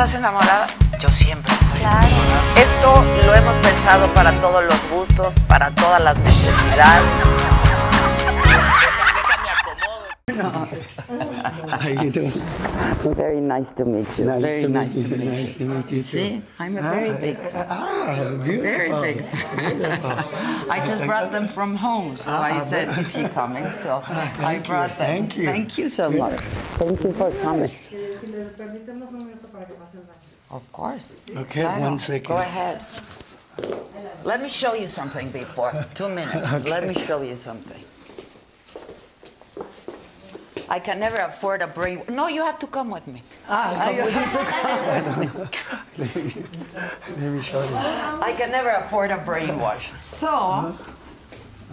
¿Estás enamorada? Yo siempre estoy Claro. enamorada. Esto lo hemos pensado para todos los gustos, para todas las necesidades. How you doing? Very nice to meet you. Nice very to nice meet to meet you. Nice to meet you too. See, I'm a very big ah, fan. Ah, ah beautiful. Very big fan. I just brought them from home, so I ah, said, is he coming? So I thank you, brought them. thank you. Thank you so much. Thank you for coming. Si le permitemos un minuto para que pase el baño. Of course. Okay, Claro. one second. Go ahead. Let me show you something before. Two minutes. Let me show you something. I can never afford a brain. No, you have to come with me. Ah, you have to come with me. Let me show you. I can never afford a brainwash. So,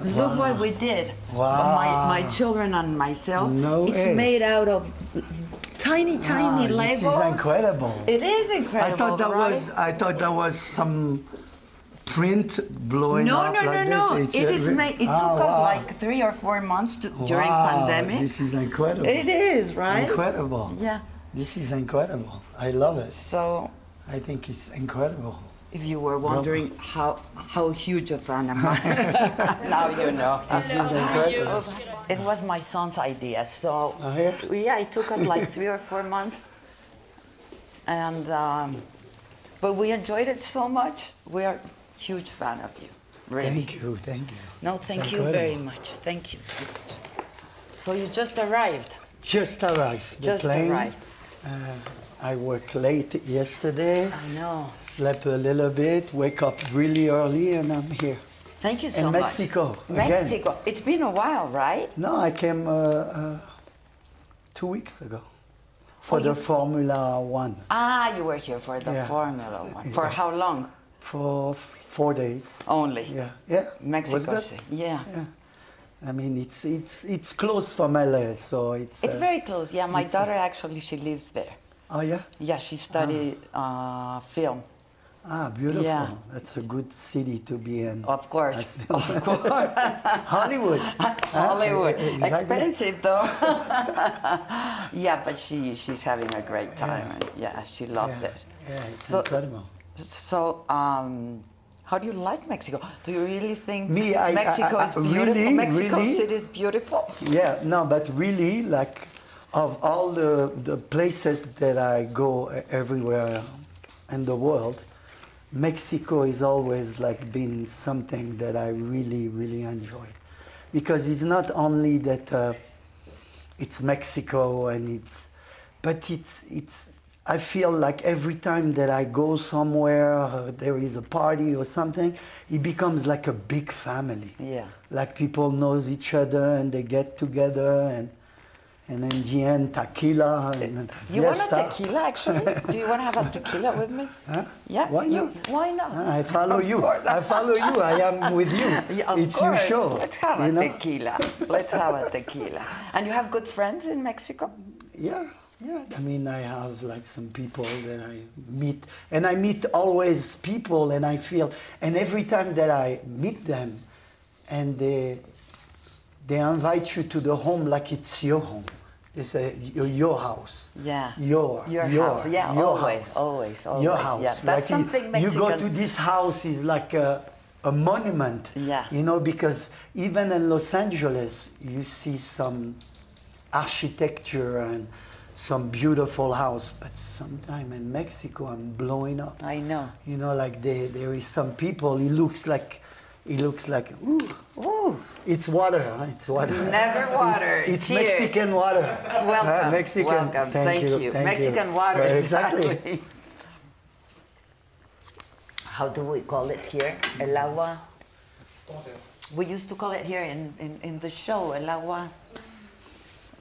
look what we did. Wow. My, my children and myself. No it's way. made out of tiny, tiny Ah, Legos. this is incredible. It is incredible. I thought that right? was I thought that was some print blowing No, up no, no, like no. this. It It's is a- made. It Ah, took us like three or four months to, during Wow, pandemic. This is incredible. It is right. Incredible. Yeah. This is incredible. I love it. So, I think it's incredible. if you were wondering how how huge a fan am I, now you know. This is incredible. It was my son's idea, so Oh, yeah? yeah, it took us like three or four months, and um, but we enjoyed it so much. We are huge fan of you, really. Thank you, thank you. No, It's thank you very much. Thank you so much. So you just arrived. Just arrived. The Just plane. arrived. Uh, I worked late yesterday. I know. Slept a little bit. Wake up really early, and I'm here. Thank you so much. In much. Mexico, again. Mexico. It's been a while, right? No, I came uh, uh, two weeks ago for Oh, the Formula One Ah, you were here for the Yeah. Formula One. For how long? For four days. Only. Yeah, yeah. Mexico. City. Yeah. Yeah. I mean, it's it's it's close from LA, so it's. It's uh, very close. Yeah, my it's, daughter actually she lives there. Oh yeah. Yeah, she studied uh, film. Ah, beautiful. Yeah. That's a good city to be in. Of course, of course. Hollywood. Hollywood, Ah, exactly. expensive though. yeah, but she she's having a great time. And yeah, she loved Yeah, it. yeah, it's So- incredible. So, um, how do you like Mexico? Do you really think Me, I- I- Mexico I- is beautiful? really, Mexico really? City is beautiful. Yeah, no, but really, like, of all the, the places that I go everywhere in the world, Mexico is always like been something that I really, really enjoy, because it's not only that uh, it's Mexico and it's, but it's it's. I feel like every time that I go somewhere, uh, there is a party or something, it becomes like a big family Yeah. like people knows each other and they get together and and in the end tequila and You want a tequila, actually? Do you want to have a tequila with me? Huh? Yeah. Why you- not? why not? Ah, I follow Of you. course. I follow you. I am with you. Yeah, it's course. your show. Let's have you a know? tequila. Let's have a tequila. And you have good friends in Mexico? Yeah, yeah. I mean, I have like some people that I meet, and I meet always people, and I feel, and every time that I meet them, and they they invite you to the home like it's your home. They say your, your house. Yeah. Your Your your house. Yeah, your always, house. always, Your always. house. Yeah, that's Like you- something you go to this house is like a a monument. Yeah. You know because even in Los Angeles you see some architecture and some beautiful house, but sometime in Mexico I'm blowing up. I know. You know, like there, there is some people. He looks like, he looks like, ooh, Ooh. it's water. Huh? It's water. Never water. It's Cheers. Mexican water. Welcome. Huh? Mexican. Welcome. Thank, you. Thank Mexican you. water. Right, Exactly. How do we call it here? El agua. We used to call it here in, in, in the show, el agua.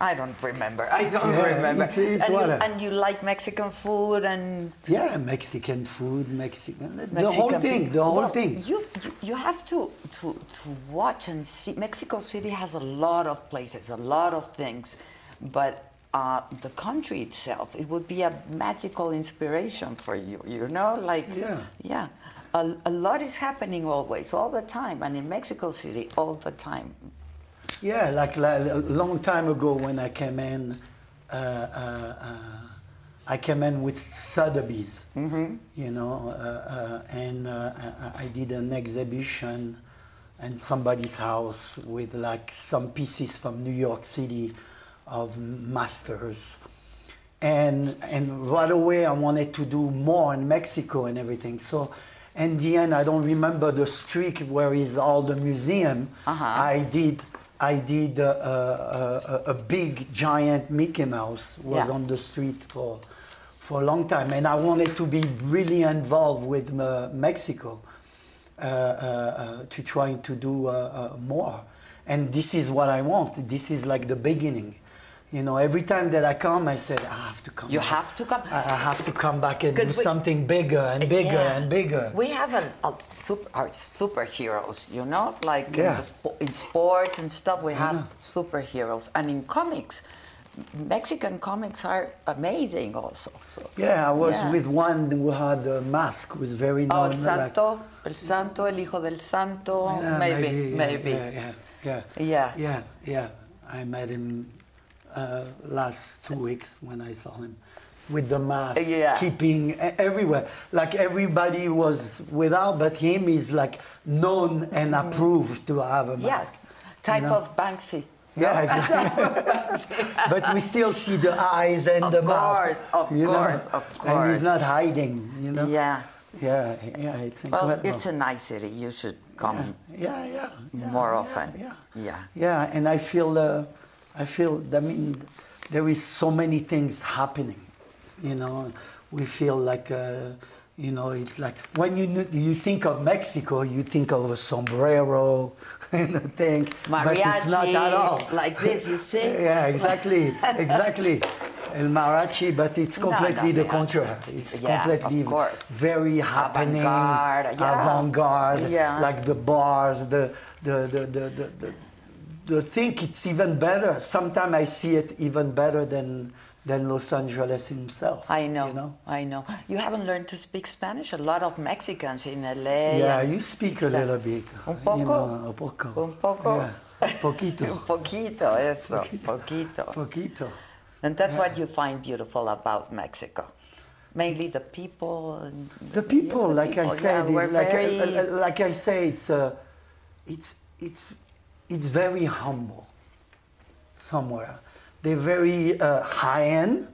I don't remember. I don't Yeah, remember. it's- it's and. You, and you like Mexican food and Yeah, Mexican food, Mexican. The Mexican whole thing. The whole Well, thing. You, you you have to, to to watch and see. Mexico City has a lot of places, a lot of things, but uh, the country itself, it would be a magical inspiration for you. You know, like Yeah. yeah. A, a lot is happening always, all the time, and in Mexico City, all the time. Yeah, like, like a long time ago when I came in, uh, uh, uh, I came in with Sotheby's, you know, uh, uh, and uh, I I did an exhibition in somebody's house with like some pieces from New York City of masters. And, and right away, I wanted to do more in Mexico and everything. So, in the end, I don't remember the street where is all the museum. Uh-huh. I did, I did uh, uh, a, a big giant Mickey Mouse was Yeah. on the street for, for a long time, and I wanted to be really involved with uh, Mexico uh, uh, uh, to trying to do uh, uh, more. And this is what I want. This is like the beginning. You know, every time that I come, I said, I have to come. You back. have to come. I I have to come back and do we- something bigger and bigger Yeah. and bigger. We have a, a super, our superheroes, you know, like in, Yeah. the spo- in sports and stuff. We have superheroes, and in comics, Mexican comics are amazing also. So. Yeah, I was Yeah. with one who had a mask, who was very Oh, known. el santo, el santo, el hijo del santo, Yeah, maybe, yeah, maybe. Yeah, yeah, yeah. Yeah. Yeah, yeah. I met him uh, last two weeks when I saw him with the mask, Yeah. keeping everywhere. Like everybody was without, but him is like known and approved to have a Mm-hmm. Yeah, mask. type know? of Banksy. Yeah, exactly. but we still see the eyes and Of the mouth. course, of you know? course, And he's not hiding, you know? Yeah. Yeah, yeah, it's Well, it's a nice city. You should come. yeah, yeah, yeah, More yeah, often. Yeah, Yeah. yeah, and I feel, uh, I feel. I mean, there is so many things happening. You know, we feel like, uh, you know, it's like when you you think of Mexico, you think of a sombrero and a thing, but it's not at all like this, you see? yeah, exactly, exactly. El Mariachi, but it's No, no, completely the contrary. it's- yeah, completely very happening, Avant-garde, yeah. avant-garde, Yeah. like the bars, the the the the the. the the think it's even better. Sometimes I see it even better than than Los Angeles himself. I know, You know. I know. You haven't learned to speak Spanish. A lot of Mexicans in LA. Yeah, you speak a little bit. Un poco? You know, a poco. Un poco? Yeah, poquito. Un poquito, eso, poquito. Poquito. And that's what you find beautiful about Mexico. Mainly the people. And The people, yeah, the like I said, yeah, it- like, very, uh, like I say, it's uh, it's it's it's very humble. Somewhere, they're very uh, high end,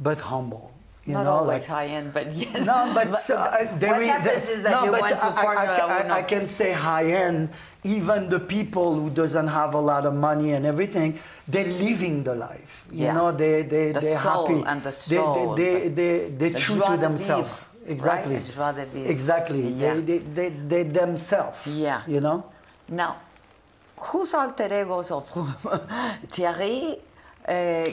but humble. You not know, always like high end, but yes. no, but so, uh, there what is- happens is that no, you but went to I, I, I, can say high end. Even the people who doesn't have a lot of money and everything, they're living the life. You Yeah. know, they they The they're soul happy. and the They- soul, They they they they the true to themselves. Exactly. right? The joie de vivre. Exactly. Yeah. They, they, they, they themselves. Yeah. You know. Now, whose alter egos of whom? Thierry, uh,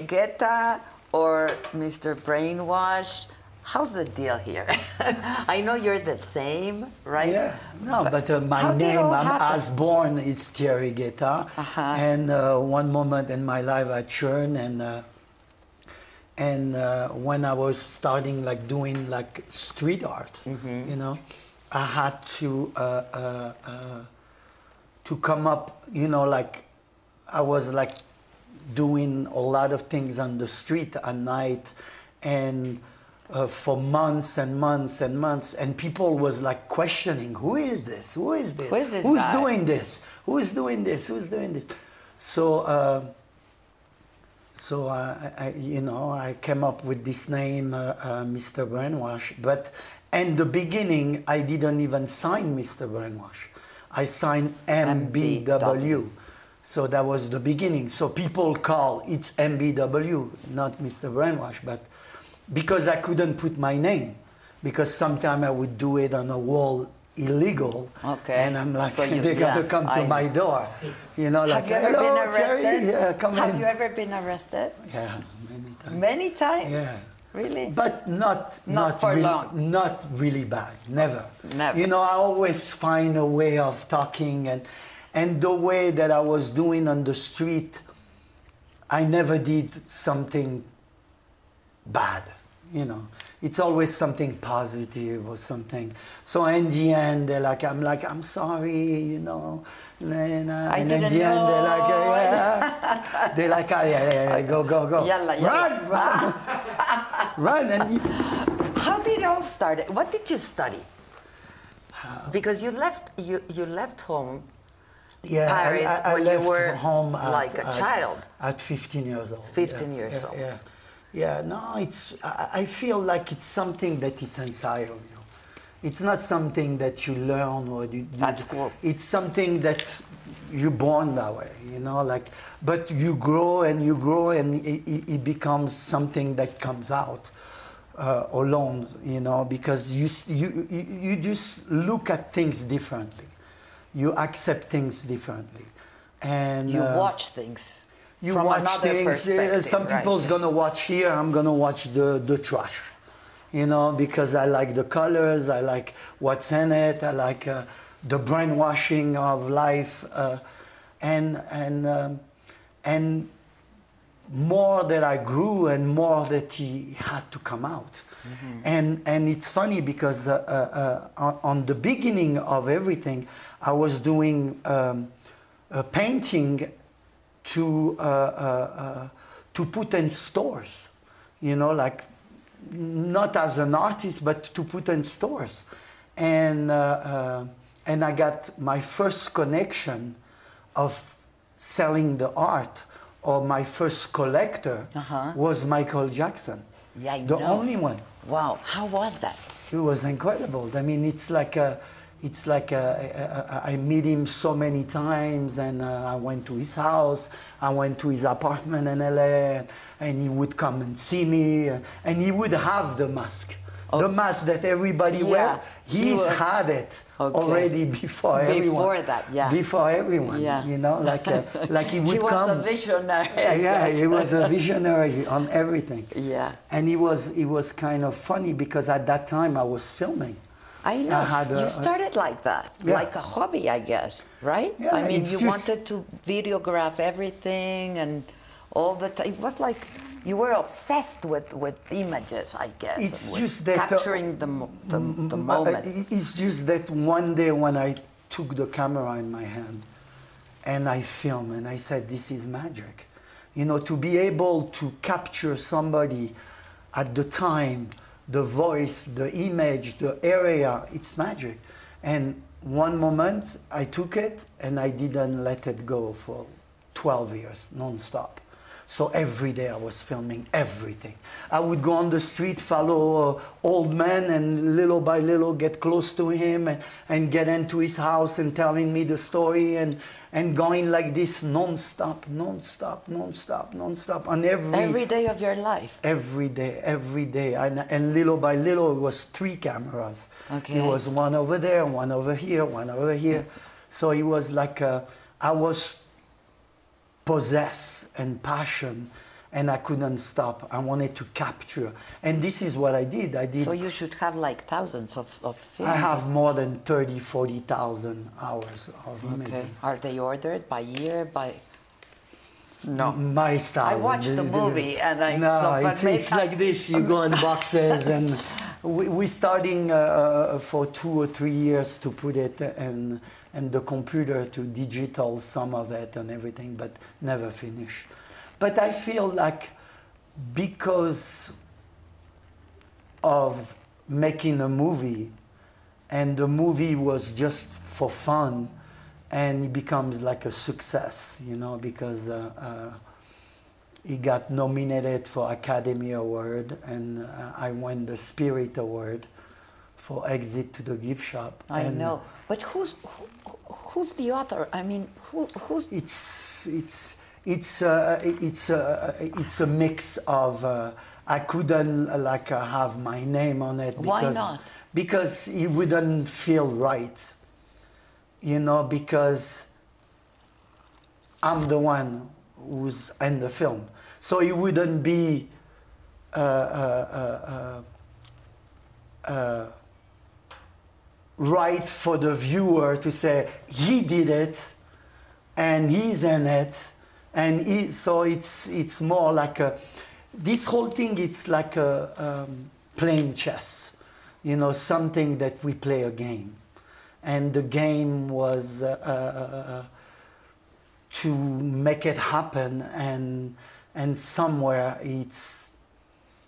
Guetta, or Mr. Brainwash? How's the deal here? I know you're the same, right? Yeah, no, but, uh, my how did it name, I'm happen? as born, it's Thierry Guetta. Uh-huh. And uh, one moment in my life I churned and uh, and uh, when I was starting like doing like street art, Mm-hmm. you know, I had to uh, uh, uh, to come up, you know, like I was like doing a lot of things on the street at night and uh, for months and months and months and people was like questioning who is this who is this Who is this who's guy?" doing this who's doing this who's doing this so uh, so I, I, you know, I came up with this name, uh, uh, Mr. Brainwash. But in the beginning, I didn't even sign Mr. Brainwash. I signed MBW. MBW. So that was the beginning. So people call it's MBW, not Mr. Brainwash. But because I couldn't put my name, because sometimes I would do it on a wall illegal. Okay. And I'm like, So you- they're yeah, gonna come to my door. You know, like, Have you ever hello, been arrested? Thierry. Yeah, come Have in. you ever been arrested? Yeah, many times. Many times. Yeah. Really? But not Not not, for really, long. not really bad. Never. Never. You know, I always find a way of talking and and the way that I was doing on the street, I never did something bad. You know, it's always something positive or something. So in the end, they're like, I'm like, I'm sorry, you know. Uh, I and in the end, they're like, yeah. they're like, ah, yeah, yeah, yeah, go, go, go. Yalla, yalla. Run, run, run. And you, How did it all start? What did you study? Because you left you, you left home yeah, Paris I, I, when you were home at, like a at- child. At 15 years old. 15 yeah, years yeah, old. Yeah, yeah. No, it's. I, I feel like it's something that is inside of you. It's not something that you learn or you. you That's cool. It's something that you're born that way, you know. Like, but you grow and you grow and it, it, becomes something that comes out. Uh, alone, you know, because you, you you you just look at things differently, you accept things differently, and you uh, watch things you from watch things. uh, some right? people's gonna watch here. I'm gonna watch the the trash, you know, because I like the colors. I like what's in it. I like uh, the brainwashing of life, uh, and and um, and more that I grew and more that he had to come out. And, and it's funny because uh, uh, uh, on, on the beginning of everything, I was doing um, a painting to, uh, uh, uh, to put in stores, you know, like not as an artist, but to put in stores. And, uh, uh, and I got my first connection of selling the art, or my first collector Uh-huh. was Michael Jackson. Yeah, I the know. only one. Wow, how was that? It was incredible. I mean, it's like a, it's like I meet him so many times, and uh, I went to his house. I went to his apartment in LA, and he would come and see me, uh, and he would have the mask. The mask that everybody Yeah, wear, he he's was- had it Okay. already before everyone. Before that, yeah. Before everyone, Yeah. you know, like uh, like he would he was come. a visionary. Yeah, yeah, yes. he was a visionary on everything. Yeah. And it was it was kind of funny because at that time I was filming. I know. had a- you started like that, Yeah. like a hobby, I guess, right? Yeah, I mean, you just- wanted to videograph everything and all the time. It was like you were obsessed with, with images, I guess. It's just that, uh, capturing the, the, the Uh, moment. It's just that one day when I took the camera in my hand and I filmed and I said, this is magic. You know, to be able to capture somebody at the time, the voice, the image, the area, it's magic. And one moment I took it and I didn't let it go for 12 years, non-stop. So every day I was filming everything. I would go on the street, follow uh, old man, and little by little get close to him and, and get into his house and telling me the story and, and going like this non-stop, non-stop, non-stop, non-stop on every Every day of your life. every day, every day. And, and little by little, it was three cameras. Okay. It was one over there, one over here, one over here. So it was like uh, I was possessed and passion, and I couldn't stop. I wanted to capture, and this is what I did. I did. So you should have like thousands of, of films. I have more than 30, 40,000 hours of Okay. images. Are they ordered by year, by... No. My style. I watched the movie and I no, saw- but it's, it's I- like this. You go in boxes, and we, we're starting uh, uh, for two or three years to put it and and the computer to digital some of it and everything, but never finish. But I feel like because of making a movie, and the movie was just for fun, and it becomes like a success, you know, because uh, uh, he got nominated for Academy Award, and uh, I won the Spirit Award for Exit to the Gift Shop. I and know. But who's, who, who's the author? I mean, who, who's... It's it's it's uh, it's uh, it's a mix of. Uh, I couldn't like uh, have my name on it Why because not? because it wouldn't feel right. You know, because I'm the one who's in the film, so it wouldn't be. Uh, uh, uh, uh, uh, right for the viewer to say he did it and he's in it and he, so it's it's more like a this whole thing it's like a um, playing chess you know something that we play a game. And the game was uh, uh, uh, to make it happen and and somewhere it's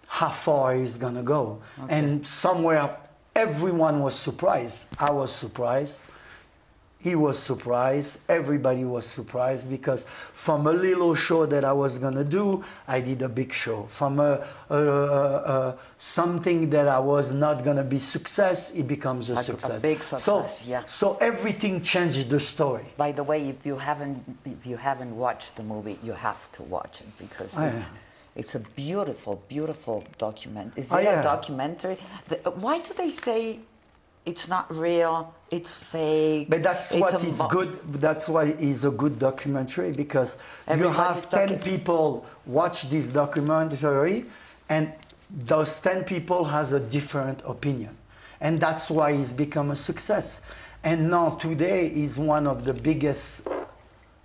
how far it's gonna go. And somewhere everyone was surprised. I was surprised. He was surprised. Everybody was surprised because from a little show that i was going to do i did a big show. From a, a, a, something that i was not going to be success it becomes a, A- a success. so, yeah. so everything changed the story. By the way, if you haven't if you haven't watched the movie, you have to watch it because it's, a beautiful, beautiful document. Is Oh, it yeah. a documentary? The, why do they say it's not real? It's fake. But that's it's what it's good. That's why it's a good documentary because you Everybody's have ten people watch this documentary, and those ten people has a different opinion, and that's why it's become a success. And now today is one of the biggest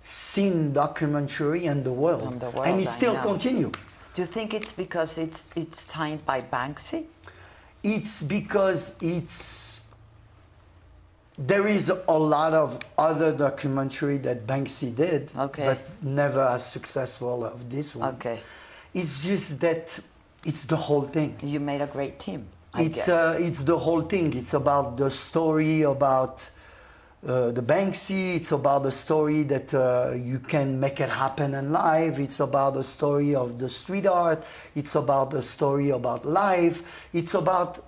seen documentary in the world, In the world, and it still know. Do you think it's because it's it's signed by Banksy? It's because it's there is a lot of other documentary that Banksy did, Okay. but never as successful as this one. Okay. It's just that it's the whole thing. You made a great team. I It's uh, it's the whole thing. It's about the story about uh, the Banksy. It's about the story that uh, you can make it happen in life. It's about the story of the street art. It's about the story about life. It's about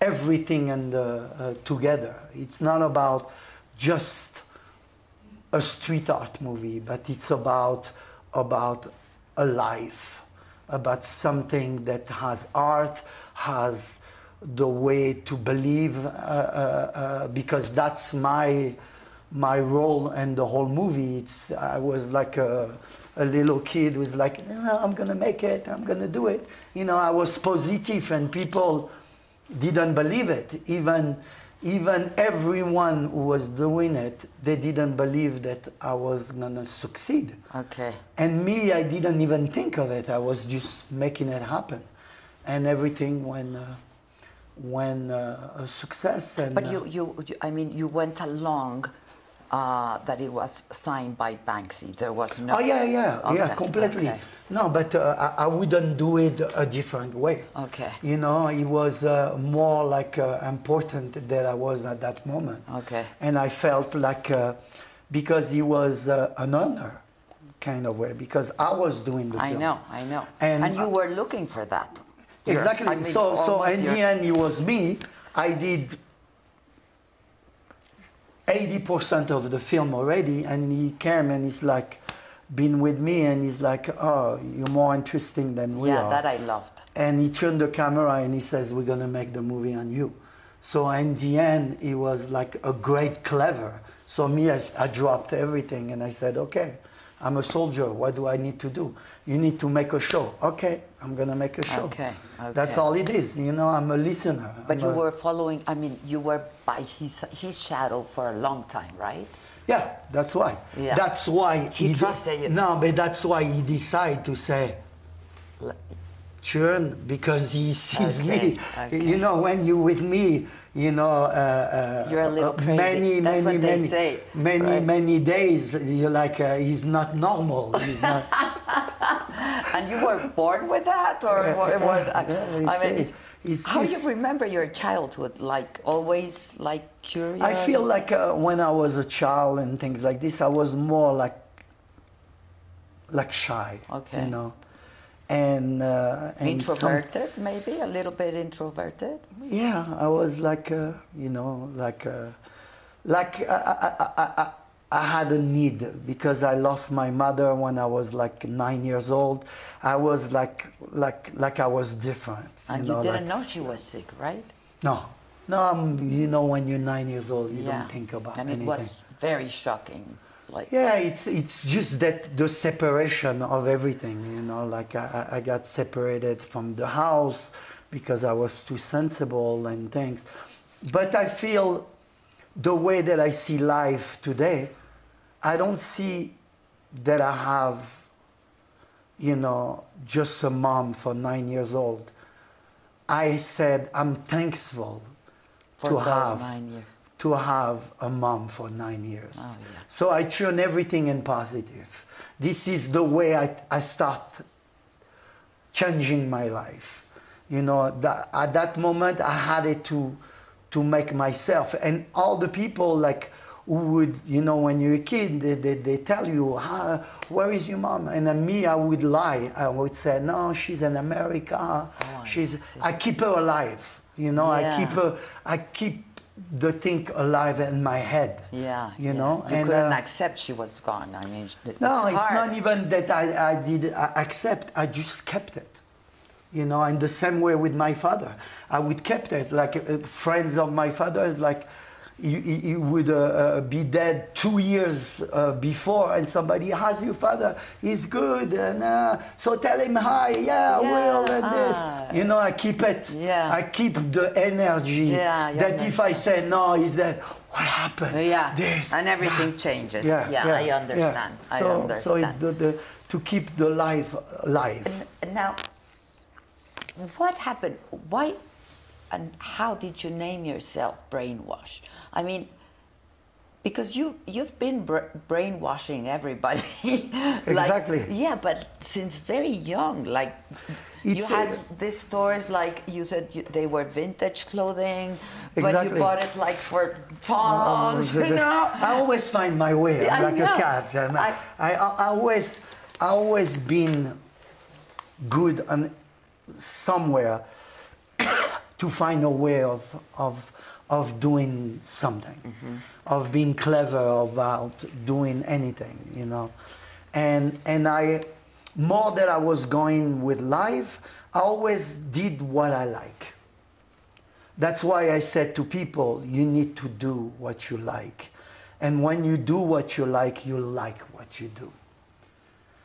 everything and uh, together. It's not about just a street art movie, but it's about about a life, about something that has art, has the way to believe, uh, uh, uh, because that's my my role and the whole movie. It's I was like a, a little kid was like, "No, I'm gonna make it, I'm gonna do it. You know, I was positive, and people didn't believe it. Even even everyone who was doing it, they didn't believe that I was gonna succeed. okay. And me, I didn't even think of it. I was just making it happen, and everything went uh, went uh, a success. And But uh, you, you, you, I mean, you went along uh, that it was signed by Banksy. There was no. Oh yeah, yeah, yeah, completely. okay. No, but uh, I, I wouldn't do it a different way. Okay. You know, it was uh, more like uh, important that I was at that moment. Okay. And I felt like uh, because it was uh, an honor, kind of way, because I was doing the I film. know, I know. And, And, you were looking for that. Exactly. I mean, so, so in the end, it was me. I did 80% of the film already, and he came and he's like, been with me, and he's like, oh, you're more interesting than we yeah, are. that I loved. and he turned the camera and he says, we're gonna make the movie on you. So in the end, it was like a great clever. So me, I, I dropped everything and I said, okay, I'm a soldier. What do I need to do? You need to make a show. Okay, I'm gonna make a show. Okay, That's all it is. You know, I'm a listener. But I'm you a- were following. I mean, you were by his his shadow for a long time, right? Yeah, that's why. Yeah. That's why He de- trusted you. No, but that's why he decided to say, churn because he sees Okay, me. okay. You know, when you with me, you know, uh, uh, You're a little uh, crazy. many, That's many, what they many, say, many, right? many days. You're like, uh, he's not normal. He's not. And you were born with that, or what? what I, I mean, it- it's how do you remember your childhood? Like always, like curious. I feel like uh, when I was a child and things like this, I was more like, like shy. Okay. You know, and uh, and some- introverted, maybe a little bit introverted. Yeah, I was like, uh, you know, like, uh, like I, I, I, I, had a need because I lost my mother when I was like nine years old. I was like, like, like I was different. And you you, know, didn't like, know she was sick, right? No, no. Um, you know, when you're nine years old, you don't think about and anything. it was very shocking. Like Yeah, it's it's just that the separation of everything, you know, like I I got separated from the house because I was too sensible and things. But I feel the way that I see life today, I don't see that I have you know, just a mom for nine years old, I said I'm thankful For to have to have a mom for nine years. Oh, yeah. So I turn everything in positive. This is the way I, I start changing my life. You know, that, at that moment I had it to to make myself and all the people like who would you know when you're a kid they, they, they tell you ah, where is your mom and then me I would lie I would say no she's in America Oh, she's see. I keep her alive you know I keep her I keep the thing alive in my head Yeah. you yeah. know You and couldn't uh, accept she was gone. I mean, it's no, it's not even that I, I did uh, accept. I just kept it. You know, and the same way with my father. I would kept it. Like uh, friends of my father's, like he, he, he would uh, uh, be dead two years uh, before, and somebody has your father. He's good, and uh, so tell him hi. Yeah, I will, and ah. this. You know, I keep it. Yeah. I keep the energy Yeah, yeah, that if I say no, is that what happened? Yeah, This, and everything that. changes. Yeah, yeah, I understand. I so, understand. So it's the, the, to keep the life alive. And Now, what happened? Why and how did you name yourself Brainwash? I mean, because you you've been br- brainwashing everybody. Like- Exactly. yeah, but since very young, like you had uh, these stores, like you said, you, they were vintage clothing, but you bought it like for Tom's, you know. I always find my way. I'm like know. a cat. Um, I- I, I, I always, I always been good and somewhere to find a way of, of, of doing something, Mm-hmm. of being clever about doing anything, you know. And, and I, more that I was going with life, I always did what I like. That's why I said to people, you need to do what you like. And when you do what you like, you like what you do.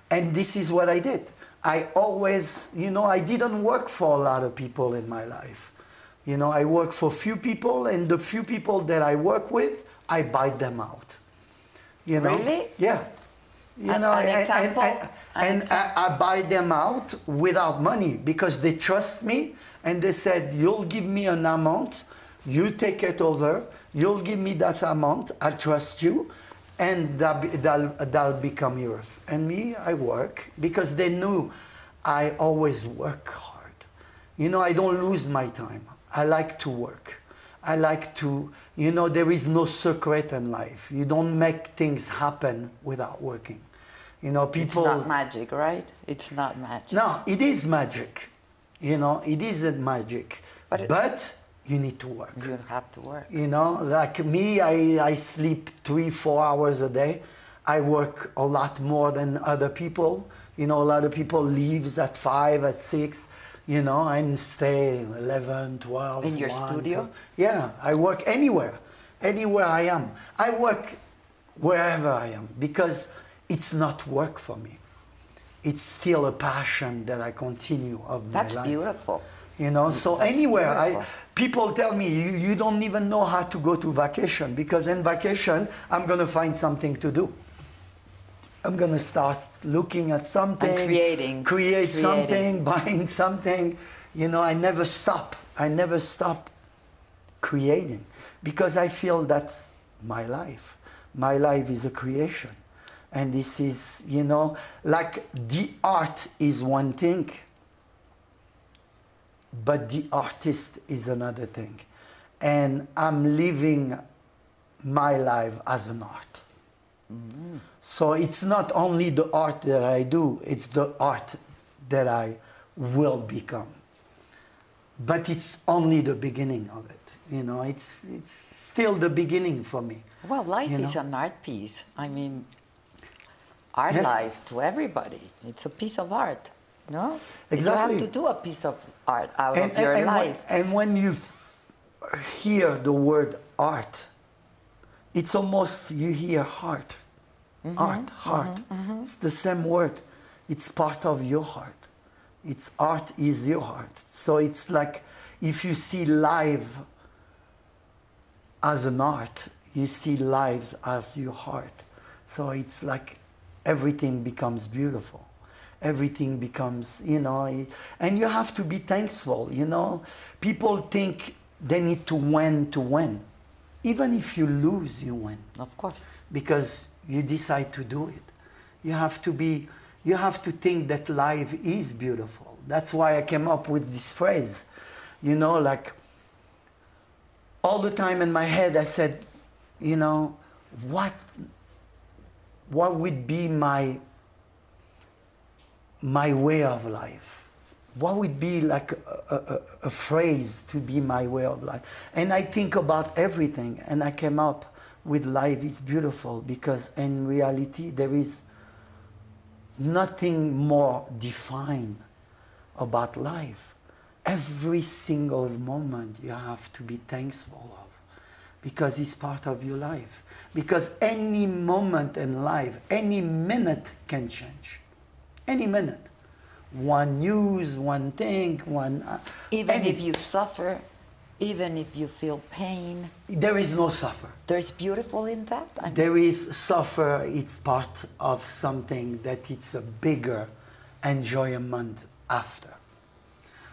And this is what I did. I always, you know, I didn't work for a lot of people in my life. You know, I work for few people, and the few people that I work with, I buy them out. You know? Really? Yeah. You An- know, an and- example? and, An and, I, I buy them out without money because they trust me and they said, You'll give me an amount, you take it over, you'll give me that amount, I trust you, and that, that'll, that'll become yours. And me, I work because they knew I always work hard. You know, I don't lose my time. I like to work. I like to, you know, there is no secret in life. You don't make things happen without working. You know, people. It's not magic, right? It's not magic. No, it is magic. You know, it isn't magic. But But, you need to work. You have to work. You know, like me, I, I sleep three, four hours a day. I work a lot more than other people. You know, a lot of people leaves at five, at six, you know, and stay 11, 12. In your 1, studio? 12. Yeah, I work anywhere, anywhere I am. I work wherever I am because it's not work for me. It's still a passion that I continue of my That's life. beautiful. You know, so That's anywhere, I, people tell me you, you don't even know how to go to vacation because in vacation I'm gonna find something to do. I'm gonna start looking at something, creating. create Creating. something, buying something. You know, I never stop. I never stop creating because I feel that's my life. My life is a creation. And this is, you know, like the art is one thing, but the artist is another thing. And I'm living my life as an art. So it's not only the art that I do, it's the art that I will become. But it's only the beginning of it. You know, it's, it's still the beginning for me. Well, life you is know? an art piece. I mean, our Yeah. lives to everybody. It's a piece of art, no? Exactly. You have to do a piece of art out of your and, life. When, and when you f- hear the word art, it's almost you hear heart. Mm-hmm, Art, heart. It's the same word. It's part of your heart. It's art is your heart. So it's like if you see life as an art, you see lives as your heart. So it's like everything becomes beautiful. everything becomes, you know, and you have to be thankful, you know. People think they need to win to win. Even if you lose, you win Of course. because you decide to do it. You have to be, you have to think that life is beautiful. That's why I came up with this phrase. You know, like all the time in my head, I said, you know, what, what would be my, my way of life? What would be like a, a, a phrase to be my way of life? And I think about everything, and I came up with life is beautiful because in reality there is nothing more defined about life. Every single moment you have to be thankful of because it's part of your life. Because any moment in life, any minute can change. Any minute. One use, one thing, one. Uh, Even any- if you suffer, even if you feel pain, There is no suffer. there's beautiful in that. I mean, There is suffer, it's part of something that it's a bigger enjoyment after.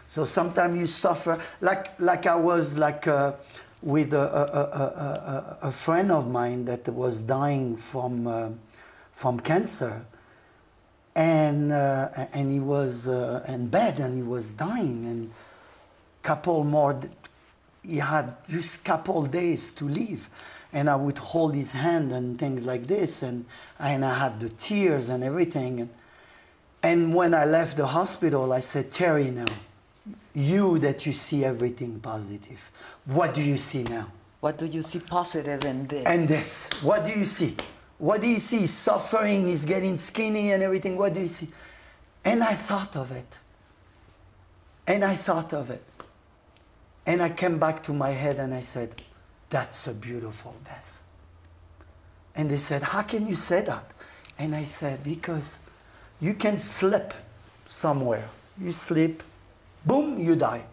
So sometimes you suffer, like, like I was like uh, with a, a, a, a, a, a friend of mine that was dying from, uh, from cancer. And, uh, and he was uh, in bed and he was dying. And couple more he had just couple days to live and i would hold his hand and things like this. And, and i had the tears and everything. And, and when i left the hospital i said Thierry now you that you see everything positive what do you see now? What do you see positive in this? and this what do you see what do you see suffering he's getting skinny and everything what do you see and i thought of it and i thought of it and I came back to my head and I said, That's a beautiful death. And they said, How can you say that? And I said, Because you can slip somewhere. You slip, boom, you die.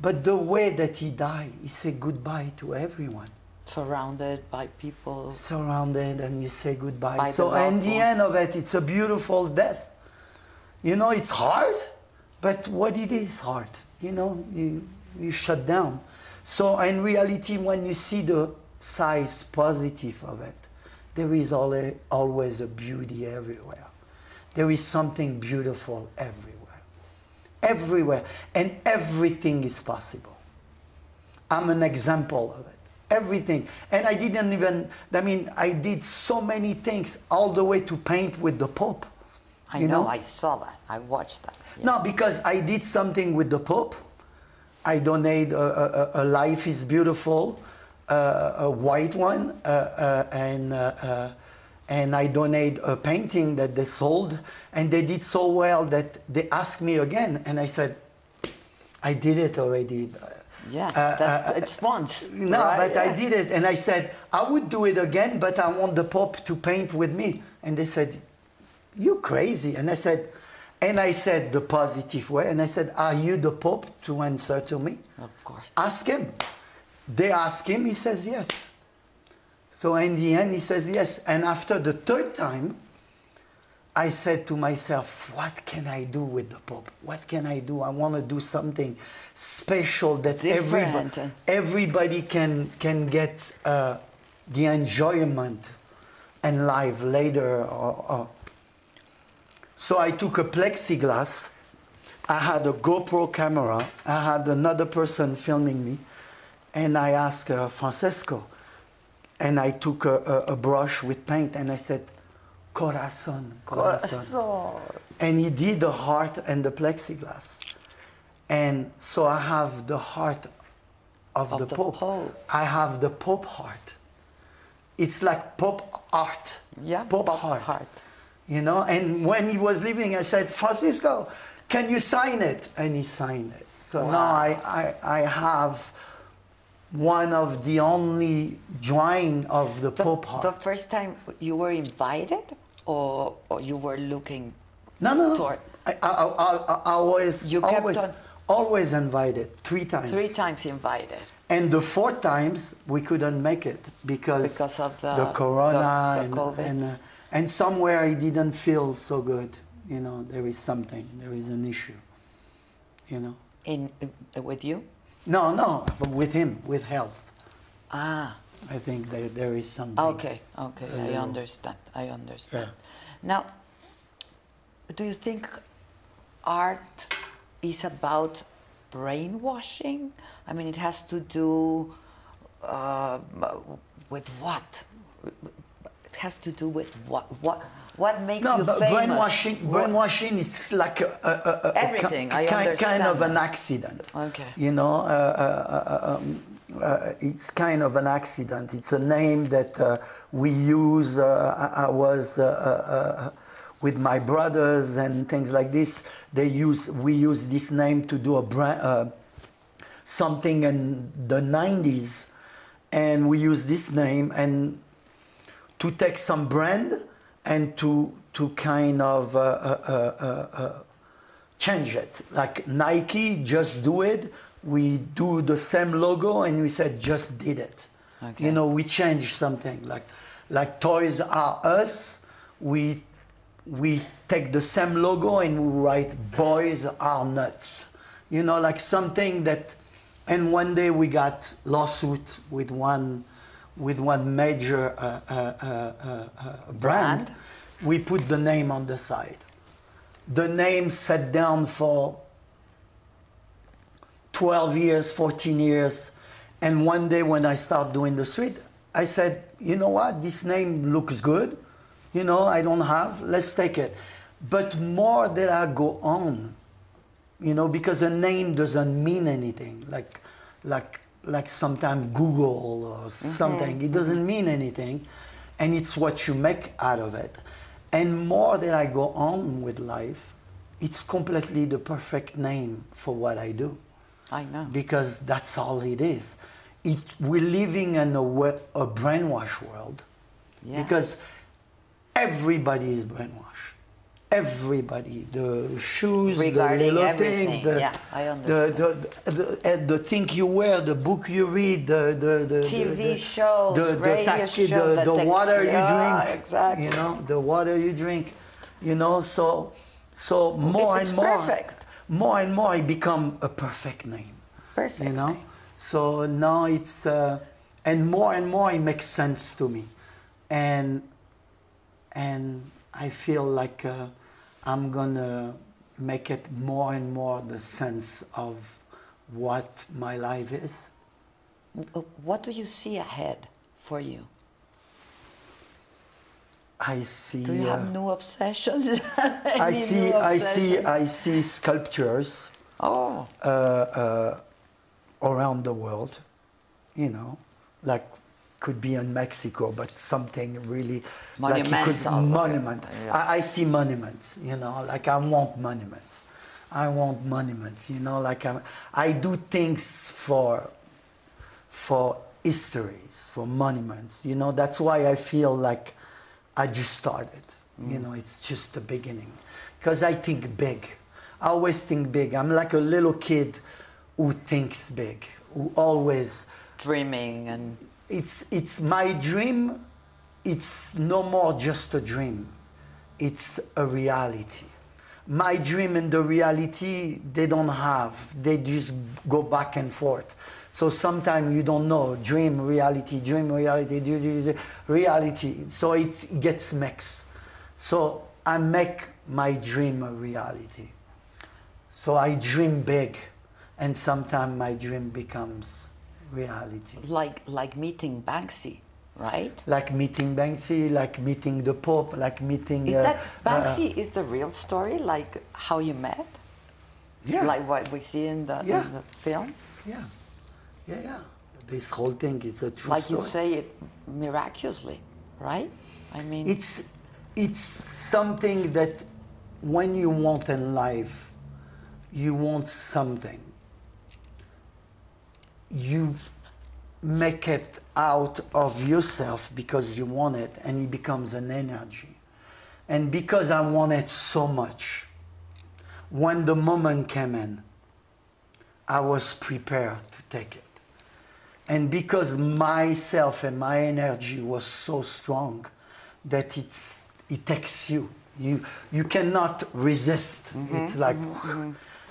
But the way that he died, he said goodbye to everyone. Surrounded by people. Surrounded, and you say goodbye. By so, in the end of it, it's a beautiful death. You know, it's hard, but what it is hard, you know, you, you shut down. So in reality, when you see the size positive of it, there is alwa- always a beauty everywhere. There is something beautiful everywhere. Everywhere. And everything is possible. I'm an example of it. Everything. And I didn't even, I mean, I did so many things all the way to paint with the Pope. I you know, know? I saw that. I watched that. yeah. No, because I did something with the Pope. I donate a, a, a Life is Beautiful, uh, a white one, uh, uh, and, uh, uh, and I donate a painting that they sold. And they did so well that they asked me again. And I said, I did it already. Yeah, Uh, that, uh, it's once. No, right? but I did it. And I said, I would do it again, but I want the Pope to paint with me. And they said, You crazy. And I said, and I said the positive way. And I said, Are you the Pope to answer to me? Of course. Ask him. They ask him, he says yes. So in the end, he says yes. And after the third time, I said to myself, what can I do with the Pope? What can I do? I want to do something special that everybody, Different. everybody can, can get uh, the enjoyment and live later. Or, or. So I took a plexiglass. I had a GoPro camera. I had another person filming me. And I asked uh, Francesco, and I took a, a, a brush with paint and I said, Corazon, corazon. So, And he did the heart and the plexiglass. And so I have the heart of, Of the, the Pope. Pope. I have the Pope heart. It's like Pope art. yeah, Pope, Pope heart. heart. You know, and when he was leaving, I said, Francisco, can you sign it? And he signed it. So now I, I, I have one of the only drawing of the, The, Pope heart. the first time you were invited, or, or you were looking no, no, no. toward- I, I, I, I, was You kept always, on- always invited, three times. three times invited? And the fourth times we couldn't make it because, Because of the- corona the- the and COVID. and, uh, and somewhere I didn't feel so good. You know, there is something, there is an issue. You know? In, with you? No, no, with him, with health. Ah, I think there, there is something. okay, okay, I little. understand. I understand. Now, do you think art is about brainwashing? I mean, it has to do uh, with what? It has to do with what? What? What makes No, you but famous? brainwashing, What- brainwashing, it's like a, a, a, a Everything, I ki- kind understand of an that. accident. Okay. You know, uh, uh, uh, um, uh, it's kind of an accident. It's a name that uh, we use. Uh, I, I was uh, uh, uh, with my brothers and things like this. They use we use this name to do a brand, something in the 90s, and we use this name and to take some brand and to to kind of change it. Like Nike, just do it. We do the same logo, and we said just did it. Okay. You know, we changed something. Like like Toys are Us, we we take the same logo and we write Boys Are Nuts. You know, like something that. And one day we got lawsuit with one with one major uh, uh, uh, uh, uh, brand. Brand. We put the name on the side. The name sat down for 12 years, 14 years. And one day when I start doing the street, I said, you know what, this name looks good. You know, I don't have, let's take it. But more that I go on, you know, because a name doesn't mean anything. Like, like, like sometimes Google or mm-hmm. something, it doesn't mm-hmm. mean anything. And it's what you make out of it. And more that I go on with life, it's completely the perfect name for what I do I know. because that's all it is. It, we're living in a, a brainwash world Yeah. because everybody is brainwashed. Everybody, the shoes, Regarding the little thing, the, yeah, the, the, the, uh, the thing you wear, the book you read, the, the, the TV the, shows, the, the, radio taxi- shows, the, the water Yeah, you drink, exactly. you know, the water you drink, you know. So, so more and more, perfect. More and more, it become a perfect name Perfect. you know so now it's uh, and more and more it makes sense to me and and i feel like uh, i'm gonna make it more and more the sense of what my life is Uh, What do you see ahead for you? I see Do you uh, have new obsessions? i see i see i see sculptures Oh, uh, uh, around the world, you know, like could be in Mexico, but something really like it could monument. Yeah. I, I see monuments, you know, like I want monuments. I want monuments, you know, like I'm, I do things for for histories, for monuments. You know, that's why I feel like I just started. You know, it's just the beginning. Because I think big. I always think big. I'm like a little kid who thinks big, who always dreaming and it's it's my dream it's no more just a dream it's a reality my dream and the reality they don't have they just go back and forth so sometimes you don't know dream reality dream reality dream, reality so it gets mixed so i make my dream a reality so i dream big and sometimes my dream becomes reality like like meeting Banksy, right? like meeting Banksy, like meeting the Pope, like meeting. Is uh, that uh, Banksy is the real story, like how you met, yeah, like what we see in the, Yeah. in the film? yeah, yeah, yeah. This whole thing is a true like story. you say it miraculously, right? I mean, It's it's something that when you want in life, you want something. You make it out of yourself because you want it, and it becomes an energy. And because I want it so much, when the moment came in, I was prepared to take it. And because myself and my energy was so strong that it's, it takes you. You you cannot resist. Mm-hmm, It's like,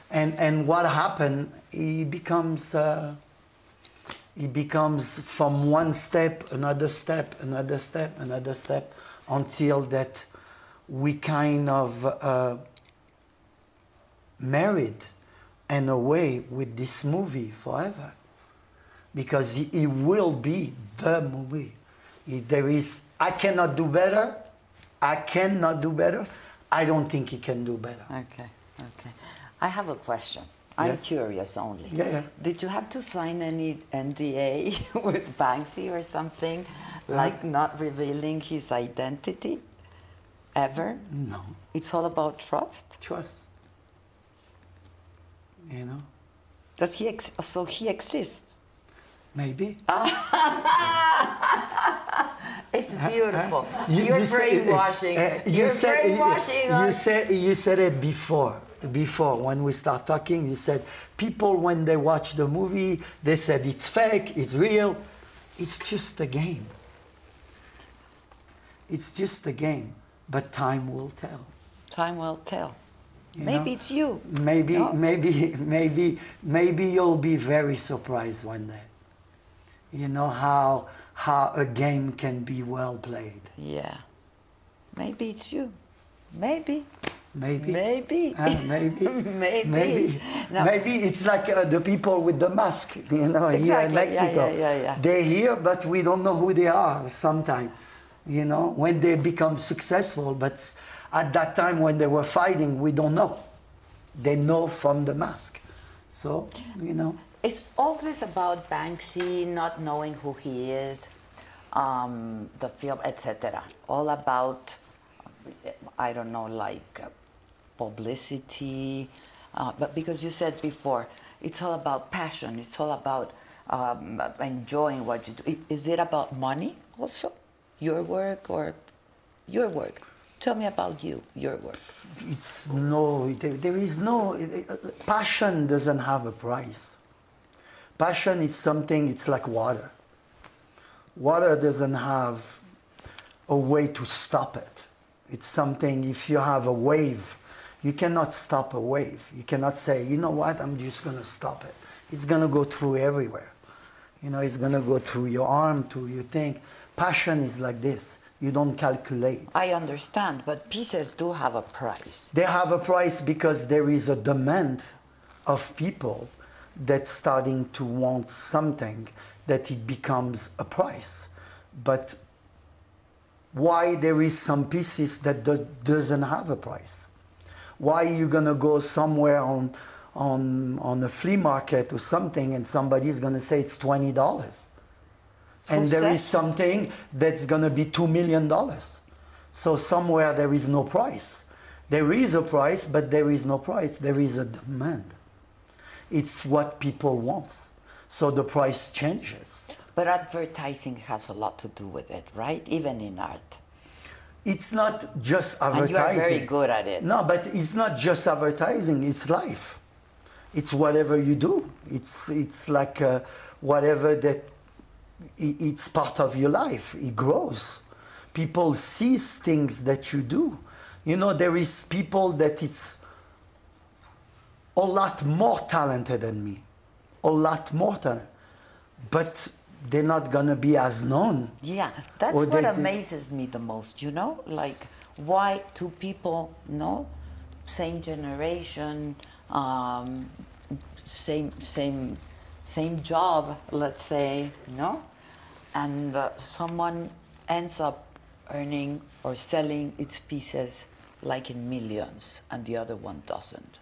and and what happened? He becomes. Uh, he becomes from one step, another step, another step, another step, until that we kind of uh, married and away with this movie forever because he, he will be the movie. He- there is, I cannot do better. I cannot do better. I don't think he can do better. Okay, okay. I have a question. I'm Yes. curious only. Yeah, yeah. Did you have to sign any NDA with Banksy or something, uh, like not revealing his identity ever? No, It's all about trust. trust. You know, Does he? Ex- so he exists. Maybe. It's beautiful. You- You're you said- brainwashing. uh, you You're said- brainwashing You us. said you said it before. Before when we start talking, you said people when they watch the movie, they said it's fake, it's real. It's just a game. It's just a game, but time will tell. Time will tell. you Maybe know? it's you. Maybe, No? maybe, maybe, maybe you'll be very surprised one day. You know how how a game can be well played. Yeah. Maybe it's you. Maybe. Maybe. Maybe. Uh, maybe. Maybe. Maybe. No. Maybe it's like uh, the people with the mask, you know, here in Exactly. Yeah, Mexico. yeah, yeah, yeah. They're here, but we don't know who they are sometimes, you know, when they become successful. But at that time when they were fighting, we don't know. They know from the mask. So, you know, It's all this about Banksy not knowing who he is, um, the film, etc. All about, I don't know, like uh, publicity. Uh, but because you said before, it's all about passion. It's all about um, enjoying what you do. Is it about money also? Your work or your work? Tell me about you, your work. it's no, there, there is no, passion doesn't have a price. Passion is something, it's like water. Water doesn't have a way to stop it. It's something, if you have a wave, you cannot stop a wave. You cannot say, you know what, I'm just going to stop it. It's going to go through everywhere. You know, it's going to go through your arm, through your thing. Passion is like this. You don't calculate. I understand, but pieces do have a price. They have a price because there is a demand of people that's starting to want something that it becomes a price. But why there is some pieces that do, doesn't have a price? Why are you gonna go somewhere on on on a flea market or something and somebody's gonna say it's twenty dollars? And there is something that's gonna be two million dollars. So somewhere there is no price. There is a price, but there is no price. There is a demand. It's what people want. So the price changes. But advertising has a lot to do with it, right? Even in art. It's not just And you advertising. are very good at it. No, but it's not just advertising. It's life. It's whatever you do. It's it's like uh, whatever that. It's part of your life. It grows. People see things that you do. You know, there is people that it's a lot more talented than me, a lot more talented, but they're not gonna be as known. Yeah, that's Or what they- amazes me the most, you know? Like, why two people, no? Same generation, um, same, same, same job, let's say, no? And uh, someone ends up earning or selling its pieces like in millions, and the other one doesn't.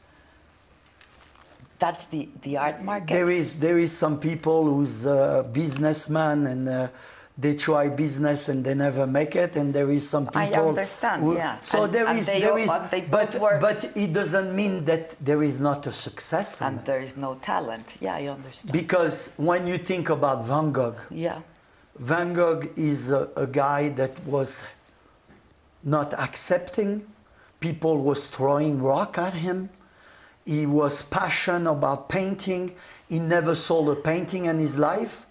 That's the, the art market. There is there is some people who's uh, businessman and uh, they try business and they never make it, and there is some people. I understand, who- yeah. So And- there and is there is, but but both work. but it doesn't mean that there is not a success and there is no talent. Yeah, I understand. Because when you think about Van Gogh, yeah. Van Gogh is a, a guy that was not accepting. People was throwing rock at him. He was passionate about painting. He never sold a painting in his life.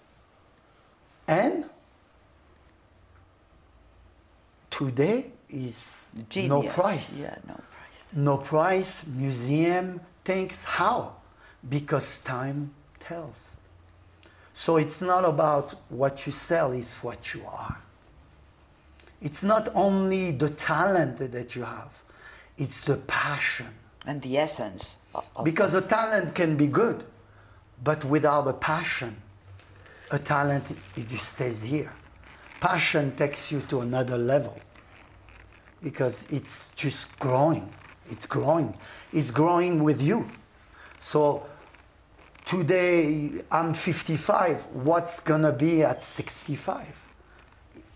And today is no price. Yeah, no price. No price, museum things. How? Because time tells. So it's not about what you sell, it's what you are. It's not only the talent that you have, it's the passion. And the essence Because a talent can be good, but without a passion, a talent it just stays here. Passion takes you to another level because it's just growing. It's growing. It's growing with you. So today I'm 55. What's gonna be at 65?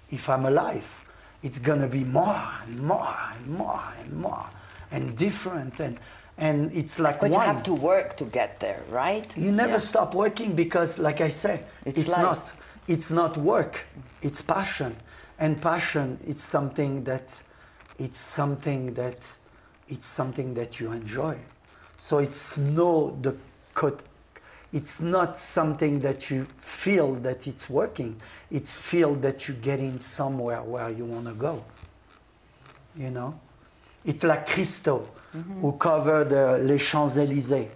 If I'm alive, it's gonna be more and more and more and more and different and and it's like But you have to work to get there, right? You never Yeah. stop working because, like I say, It's it's, not it's not work. It's passion, and passion it's something that it's something that it's something that you enjoy. So it's no the cut. It's not something that you feel that it's working. It's feel that you're getting somewhere where you want to go. You know, it's like Christo who covered uh, Les Champs Elysees.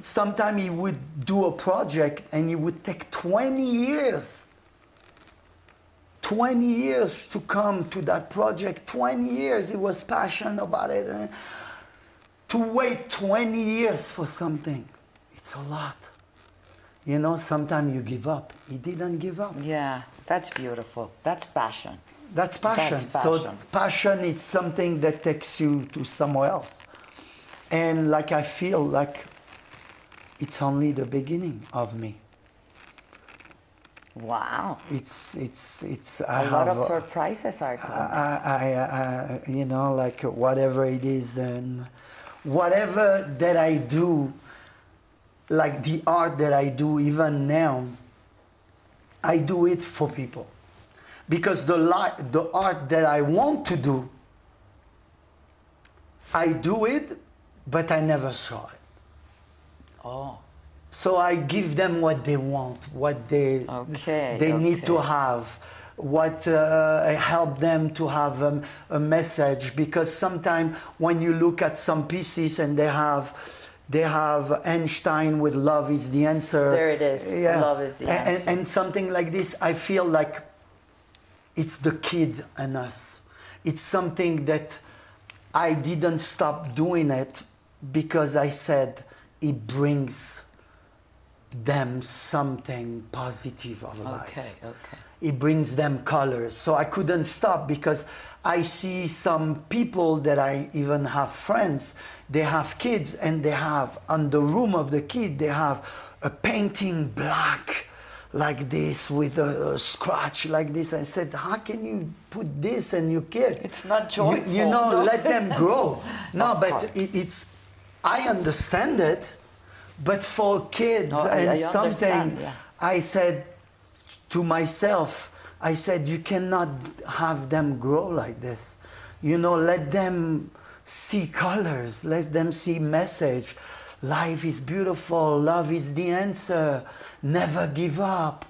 Sometimes he would do a project and it would take 20 years. 20 years to come to that project. 20 years. He was passionate about it. And to wait 20 years for something, it's a lot. You know, sometimes you give up. He didn't give up. Yeah, that's beautiful. That's passion. That's passion. That's So passion. passion is something that takes you to somewhere else. And like I feel like it's only the beginning of me. Wow. It's it's it's A I lot have of surprises are I, coming. I, I, you know, like whatever it is, and whatever that I do, like the art that I do, even now, I do it for people, because the li- the art that I want to do, I do it, but I never saw it. oh, So I give them what they want, what they Okay, they need to have, what uh, help them to have um, a message. Because sometimes when you look at some pieces and they have they have Einstein with love is the answer. There it is. Love is the And- and- answer. and something like this, I feel like it's the kid in us. It's something that I didn't stop doing it because I said it brings them something positive of life. okay, okay. It brings them colors. So I couldn't stop because I see some people that I even have friends, they have kids and they have on the room of the kid, they have a painting black like this with a, a scratch like this. I said, how can you put this in your kid? It's not You- You, know, no. let them grow. No, Of but it, it's, I understand it, but for kids No, and I something, yeah. I said to myself, I said, you cannot have them grow like this. You know, let them see colors, let them see message. Life is beautiful, love is the answer, never give up,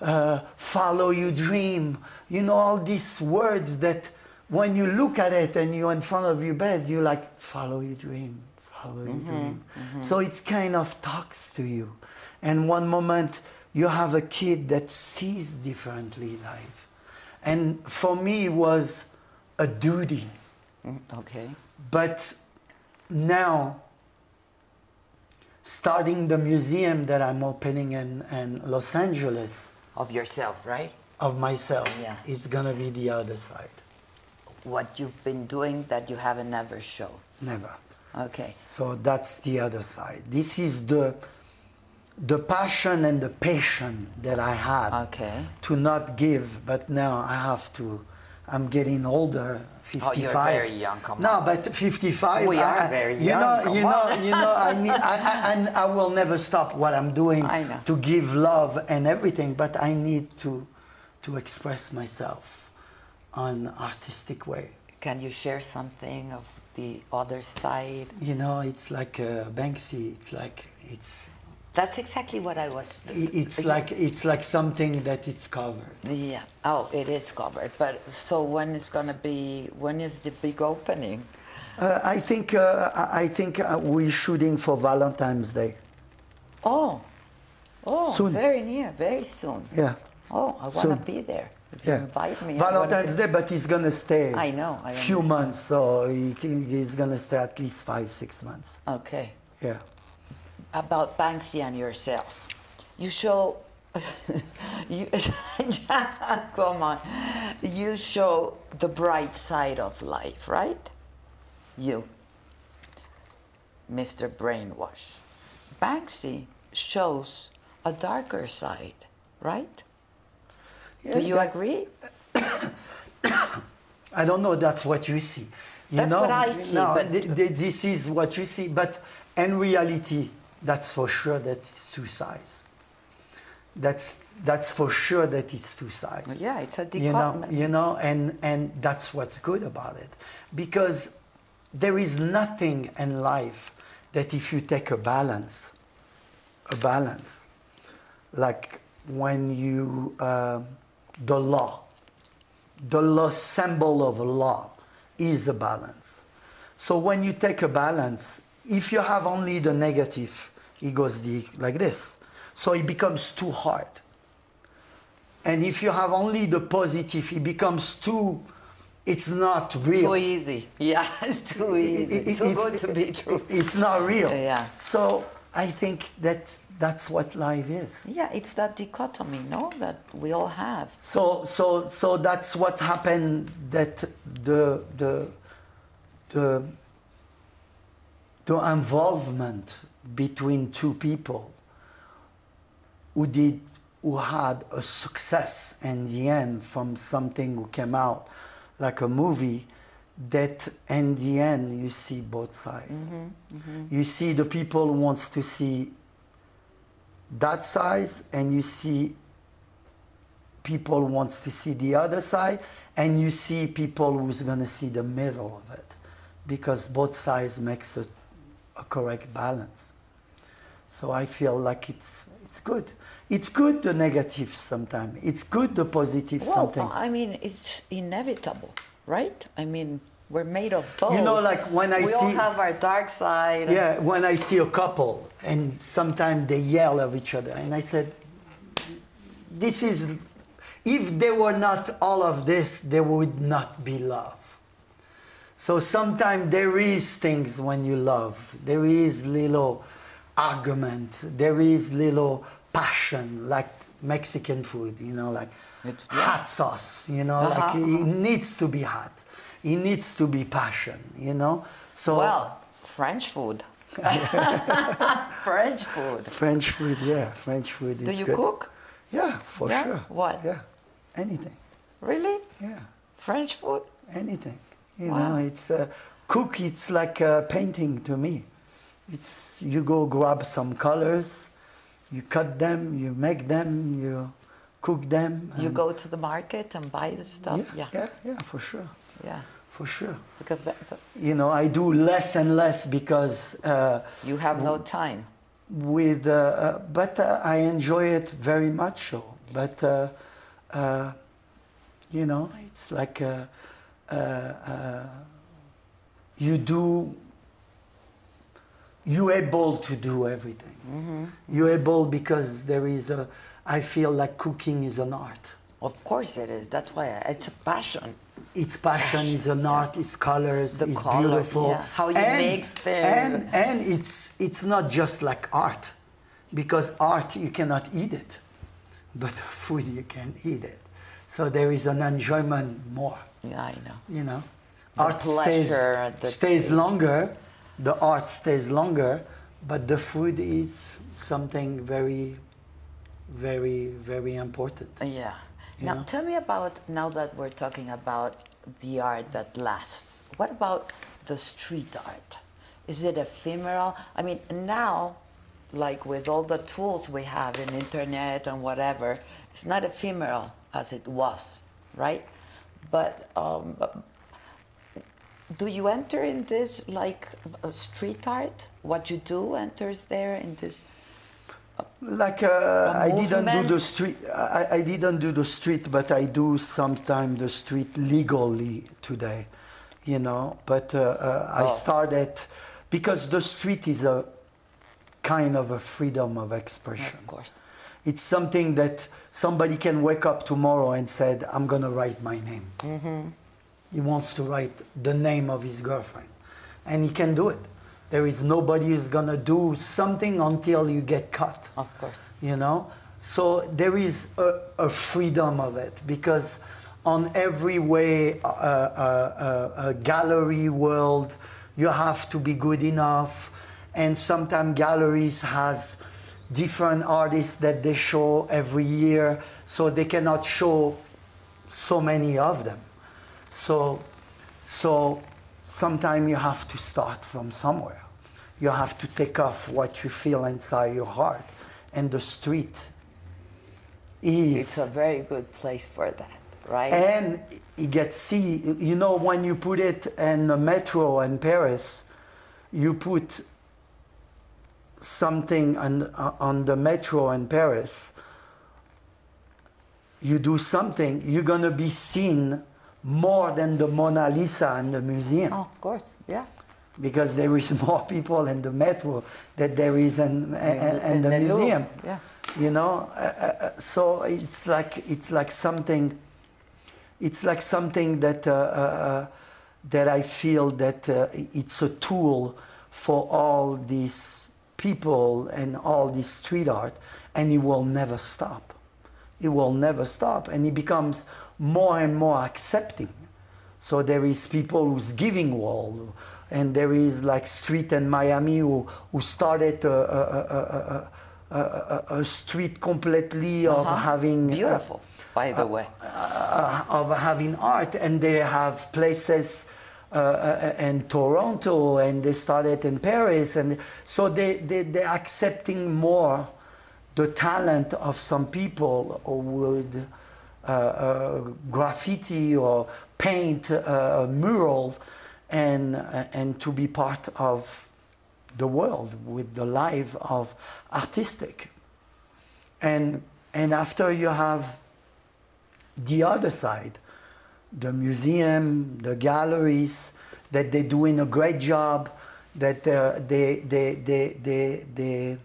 uh, follow your dream. You know, all these words that when you look at it and you're in front of your bed, you're like, follow your dream, follow your dream. So it's kind of talks to you. And one moment you have a kid that sees differently life. And for me, it was a duty. Mm, Okay. But now, starting the museum that I'm opening in, in Los Angeles Of yourself, right? of myself, Yeah. it's gonna be the other side. What you've been doing that you haven't ever shown. Never. Okay. So that's the other side. This is the the passion and the patience that I had Okay. to not give, but now I have to. I'm getting older, 55. Oh, you're very young, come no, on. but 55. We I- are very you young, Know, come you know, on. you know. I need. I, I, and I will never stop what I'm doing to give love and everything. But I need to to express myself on artistic way. Can you share something of the other side? You know, it's like uh, Banksy. It's like it's That's exactly what I was. It's like it's like something that it's covered. Yeah. Oh, it is covered. But so when is gonna be? When is the big opening? Uh, I think uh, I think uh, we're shooting for Valentine's Day. Oh. Oh, Soon. very near, very soon. Yeah. Oh, I wanna Soon. be there. If you Yeah. invite me. Valentine's Day, but he's gonna stay. I know, I few understand. months, so he he's gonna stay at least five, six months. Okay. Yeah. About Banksy and yourself. You show. you, come on. You show the bright side of life, right? You, Mr. Brainwash. Banksy shows a darker side, right? Do you that- agree? I don't know. That's what you see. You That's know? what I see, No, but- th- th- this is what you see. But in reality, that's for sure that it's two sides. That's that's for sure that it's two sides. Yeah, it's a You know, you know, and and that's what's good about it, because there is nothing in life that if you take a balance, a balance, like when you um the law the law symbol of law is a balance. So when you take a balance, if you have only the negative, it goes the, like this. So it becomes too hard. And if you have only the positive, it becomes too, it's not real. Too easy. Yeah, it's too easy. It- it- too it's- good to be true. It's not real. Yeah. So I think that that's what life is. Yeah, it's that dichotomy, no, that we all have. So, so, so that's what happened. That the the the the involvement between two people who did who had a success in the end from something who came out like a movie that in the end you see both sides. Mm-hmm, mm-hmm. You see the people who wants to see that size and you see people wants to see the other side and you see people who's going to see the middle of it because both sides makes a, a correct balance so i feel like it's it's good it's good the negative sometimes it's good the positive Well, something I mean, it's inevitable, right? I mean, we're made of both. You know, like when I we all have our dark side. Yeah, when I see a couple and sometimes they yell at each other, and I said, This is, if there were not all of this, there would not be love. So sometimes there is things when you love, there is little argument, there is little passion, like Mexican food, you know, like It's- yeah. hot sauce, you know, like Uh-huh. it needs to be hot. It needs to be passion, you know. So Well, French food. French food. French food, yeah, French food is Do you good. cook? Yeah, for Yeah? sure. What? Yeah, anything. Really? Yeah, French food? anything. You Wow. know, it's uh, cook. It's like a painting to me. It's you go grab some colors, you cut them, you make them, you cook them. You go to the market and buy the stuff? Yeah, yeah, yeah, for sure, Yeah. for sure. Because that, that- You know, I do less and less because. Uh, you have no time. with uh, uh, but uh, I enjoy it very much so but uh, uh, you know it's like Uh, uh, you do you're able to do everything mm-hmm. you're able because there is a I feel like cooking is an art Of course it is. That's why I, it's a passion. its passion is an art its colors The it's color, beautiful yeah. How you mix them. and and it's it's not just like art because art you cannot eat it but food you can eat it so there is an enjoyment more Yeah, I know. you know The art stays, pleasure, stays taste. longer the art stays longer but the food is something very very very important Yeah. You now know? tell me about now that we're talking about the art that lasts. What about the street art? Is it ephemeral? I mean, now, like with all the tools we have in internet and whatever, it's not ephemeral as it was, right? But um, do you enter in this like uh, street art? What you do enters there in this Like uh, I didn't do the street. I, I didn't do the street, but I do sometimes the street legally today, you know. But uh, uh, I Oh. started because the street is a kind of a freedom of expression. Of course. It's something that somebody can wake up tomorrow and said, "I'm gonna write my name." He wants to write the name of his girlfriend, and he can do it. There is nobody who's gonna do something until you get caught Of course. you know so there is a, a freedom of it because on every way uh, uh, uh, a gallery world you have to be good enough and sometimes galleries has different artists that they show every year so they cannot show so many of them so so sometimes you have to start from somewhere. You have to take off what you feel inside your heart. And the street is. It's a very good place for that, right? and you get see, you know, when you put it in the metro in Paris, you put something on, on the metro in Paris, you do something, you're going to be seen more than the Mona Lisa in the museum. Oh, of course, yeah. because there is more people in the metro than there is in, in, in, in the, the Louvre, museum. yeah. You know, uh, uh, uh, so it's like it's like something. It's like something that uh, uh, that I feel that uh, it's a tool for all these people and all this street art, and it will never stop. It will never stop, and it becomes more and more accepting. So there is people who's giving wall, and there is like street in Miami who, who started a, a, a, a, a, a street completely of Uh-huh. having uh, Beautiful, by the way. uh, of having art, and they have places uh, in Toronto, and they started in Paris, and so they, they they're accepting more the talent of some people who would uh, uh, graffiti or paint uh, a mural, and uh, and to be part of the world with the life of artistic, and and after you have the other side, the museum, the galleries, that they're doing a great job, that uh, they, they, they, they, they,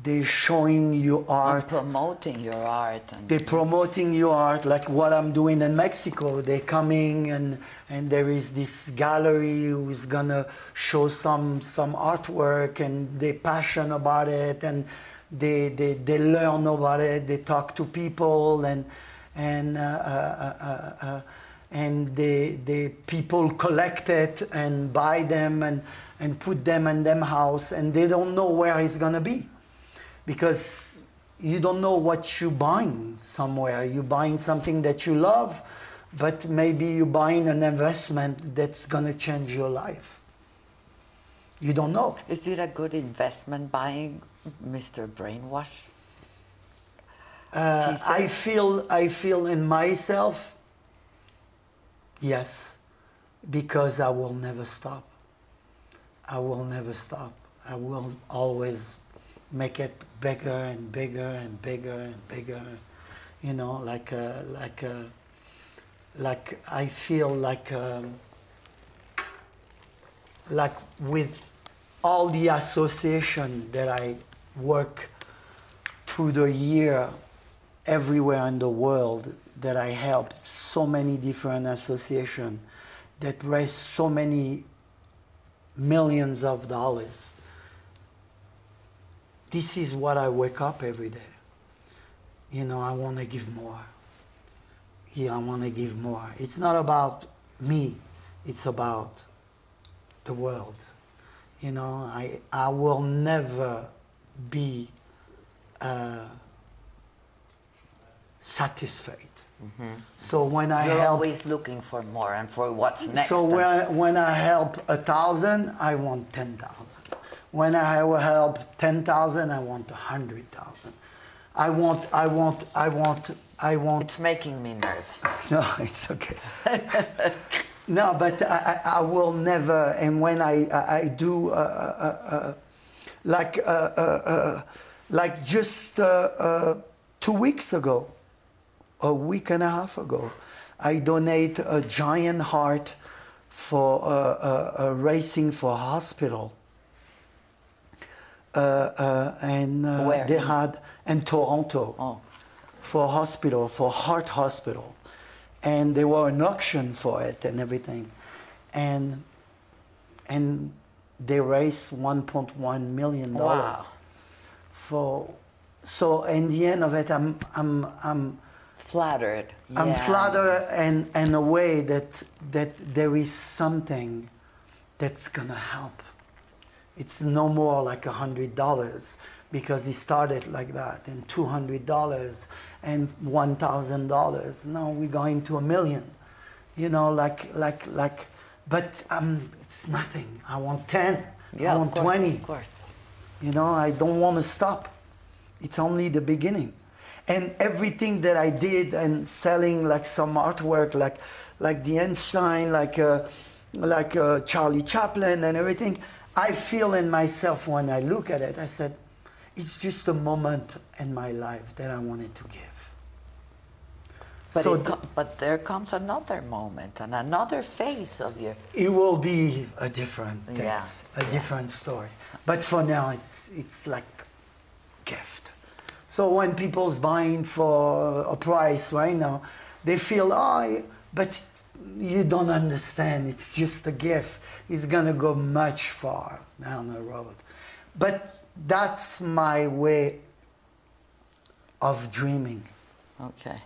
they're showing you art. promoting your art. And They're promoting your art, like what I'm doing in Mexico. They're coming and, and there is this gallery who's gonna show some, some artwork and they're passionate about it and they, they, they learn about it. They talk to people and, and, uh, uh, uh, and they, they, people collect it and buy them and, and put them in them house and they don't know where it's gonna be because you don't know what you're buying somewhere. You're buying something that you love, but maybe you're buying an investment that's going to change your life. You don't know. Is it a good investment buying Mr. Brainwash? Uh, I feel I feel in myself, yes, because I will never stop. I will never stop. I will always make it bigger and bigger and bigger and bigger. You know, like a, like a, like I feel like um, like with all the association that I work through the year everywhere in the world that I helped so many different associations that raised so many millions of dollars. This is what I wake up every day. You know, I want to give more. Yeah, I want to give more. It's not about me, it's about the world. You know, I, I will never be uh, satisfied. So when I You're help, always looking for more and for what's next. so when, when I help a thousand, I want ten thousand. When I will help ten thousand, I want a hundred thousand. I want, I want, I want, I want. it's making me nervous. No, it's okay. no, but I, I, I will never. And when I I, I do uh, uh, uh, like uh, uh, uh, like just uh, uh, two weeks ago, a week and a half ago, I donate a giant heart for uh, uh, uh, racing for hospital. Uh, uh, and uh, they had in Toronto Oh. for hospital for heart hospital, and there were an auction for it and everything, and and they raised 1.1 million dollars Wow. for. So in the end of it, I'm I'm I'm Flattered. I'm flattered and in a way that that there is something that's gonna help. It's no more like a hundred dollars because it started like that and two hundred dollars and one thousand dollars. Now we're going to a million. You know, like like like but um it's nothing. I want ten. Yeah, I of want course, twenty. Of course. You know, I don't want to stop. It's only the beginning. And everything that I did and selling like some artwork, like like the Einstein, like uh, like uh, Charlie Chaplin and everything, I feel in myself when I look at it, I said, it's just a moment in my life that I wanted to give. But, So th- but there comes another moment and another phase of your. it will be a different thing, Yeah, a yeah. different story. But for now, it's it's like gift. So when people's buying for a price right now, they feel, oh, but you don't understand. It's just a gift. It's gonna go much far down the road. But that's my way of dreaming. Okay.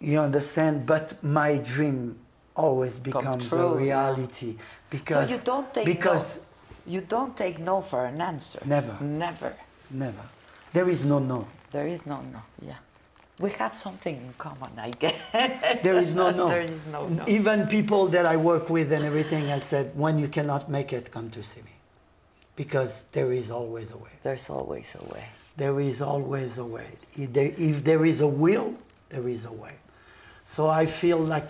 You understand? But my dream always becomes true, a yeah. reality because so you don't take because no. You don't take no for an answer. Never. Never. never there is no no. There is no no. Yeah. We have something in common, I guess. There is no no. there is no no. Even people that I work with and everything, I said, when you cannot make it, come to see me, because there is always a way. There's always a way. There is always a way. If there, if there is a will, there is a way. So I feel like,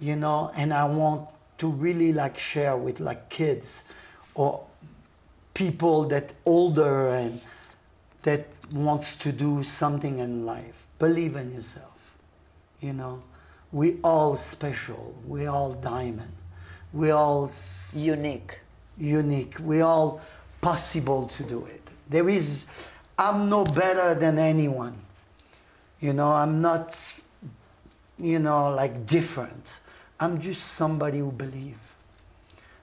you know, and I want to really like share with like kids or people that older and that wants to do something in life. Believe in yourself. You know, we all special. We all diamond. We all Unique. unique. We all possible to do it. There is, I'm no better than anyone. You know, I'm not, you know, like different. I'm just somebody who believe.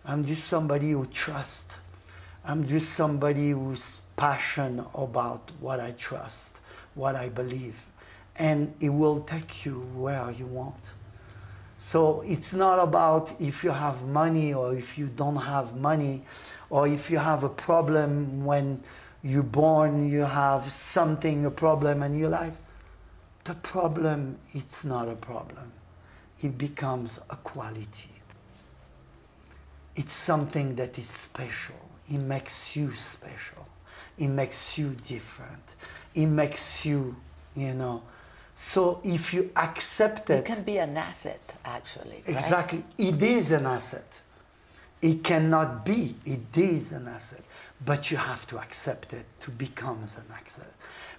I'm just somebody who trust. I'm just somebody who's passionate about what I trust, what I believe, and it will take you where you want. So it's not about if you have money or if you don't have money, or if you have a problem when you're born, you have something, a problem in your life. The problem, it's not a problem. It becomes a quality. It's something that is special. It makes you special. It makes you different. It makes you, you know. So if you accept It it, can be an asset, actually. right? Exactly. It is an asset. It cannot be. It is an asset. But you have to accept it to become an asset.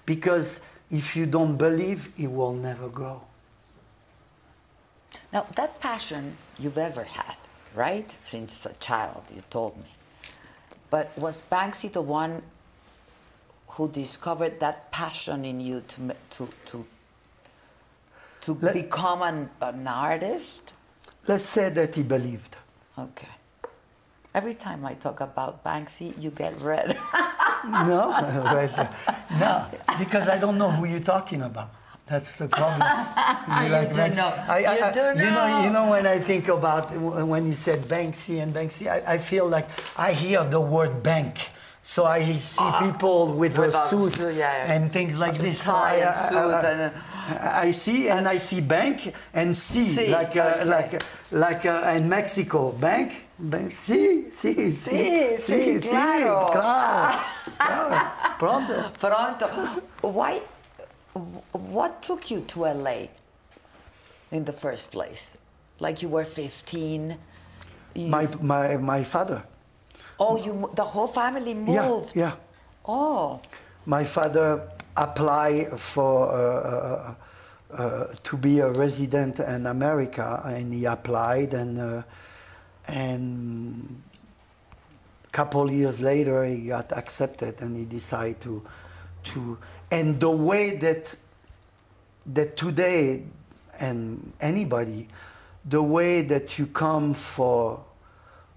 Because if you don't believe, it will never grow. Now, that passion you've ever had, right? Since a child, you told me. But was Banksy the one who discovered that passion in you to to to to Let- become an, an artist? Let's say that he believed. Okay. Every time I talk about Banksy, you get red. No, uh, no, because I don't know who you're talking about. That's the problem. You do Banks- know. I, I, You I- do You know, you know. know when I think about when you said Banksy and Banksy, I, I feel like I hear the word bank. So I see people with, With a suit suit, yeah, yeah. and things like this. So I, and I- suit I- and, I- see and I see bank and see, See, like uh, okay. like like uh, in Mexico bank. bank sí, sí, sí, sí, claro. claro, claro. Pronto. Pronto. Why? What took you to LA in the first place? Like you were 15. You, My, my, my father. Oh, you the whole family moved. yeah. Oh, My father applied for uh, uh, uh, to be a resident in America, and he applied, and uh, and couple years later he got accepted, and he decided to to and the way that that today and anybody the way that you come for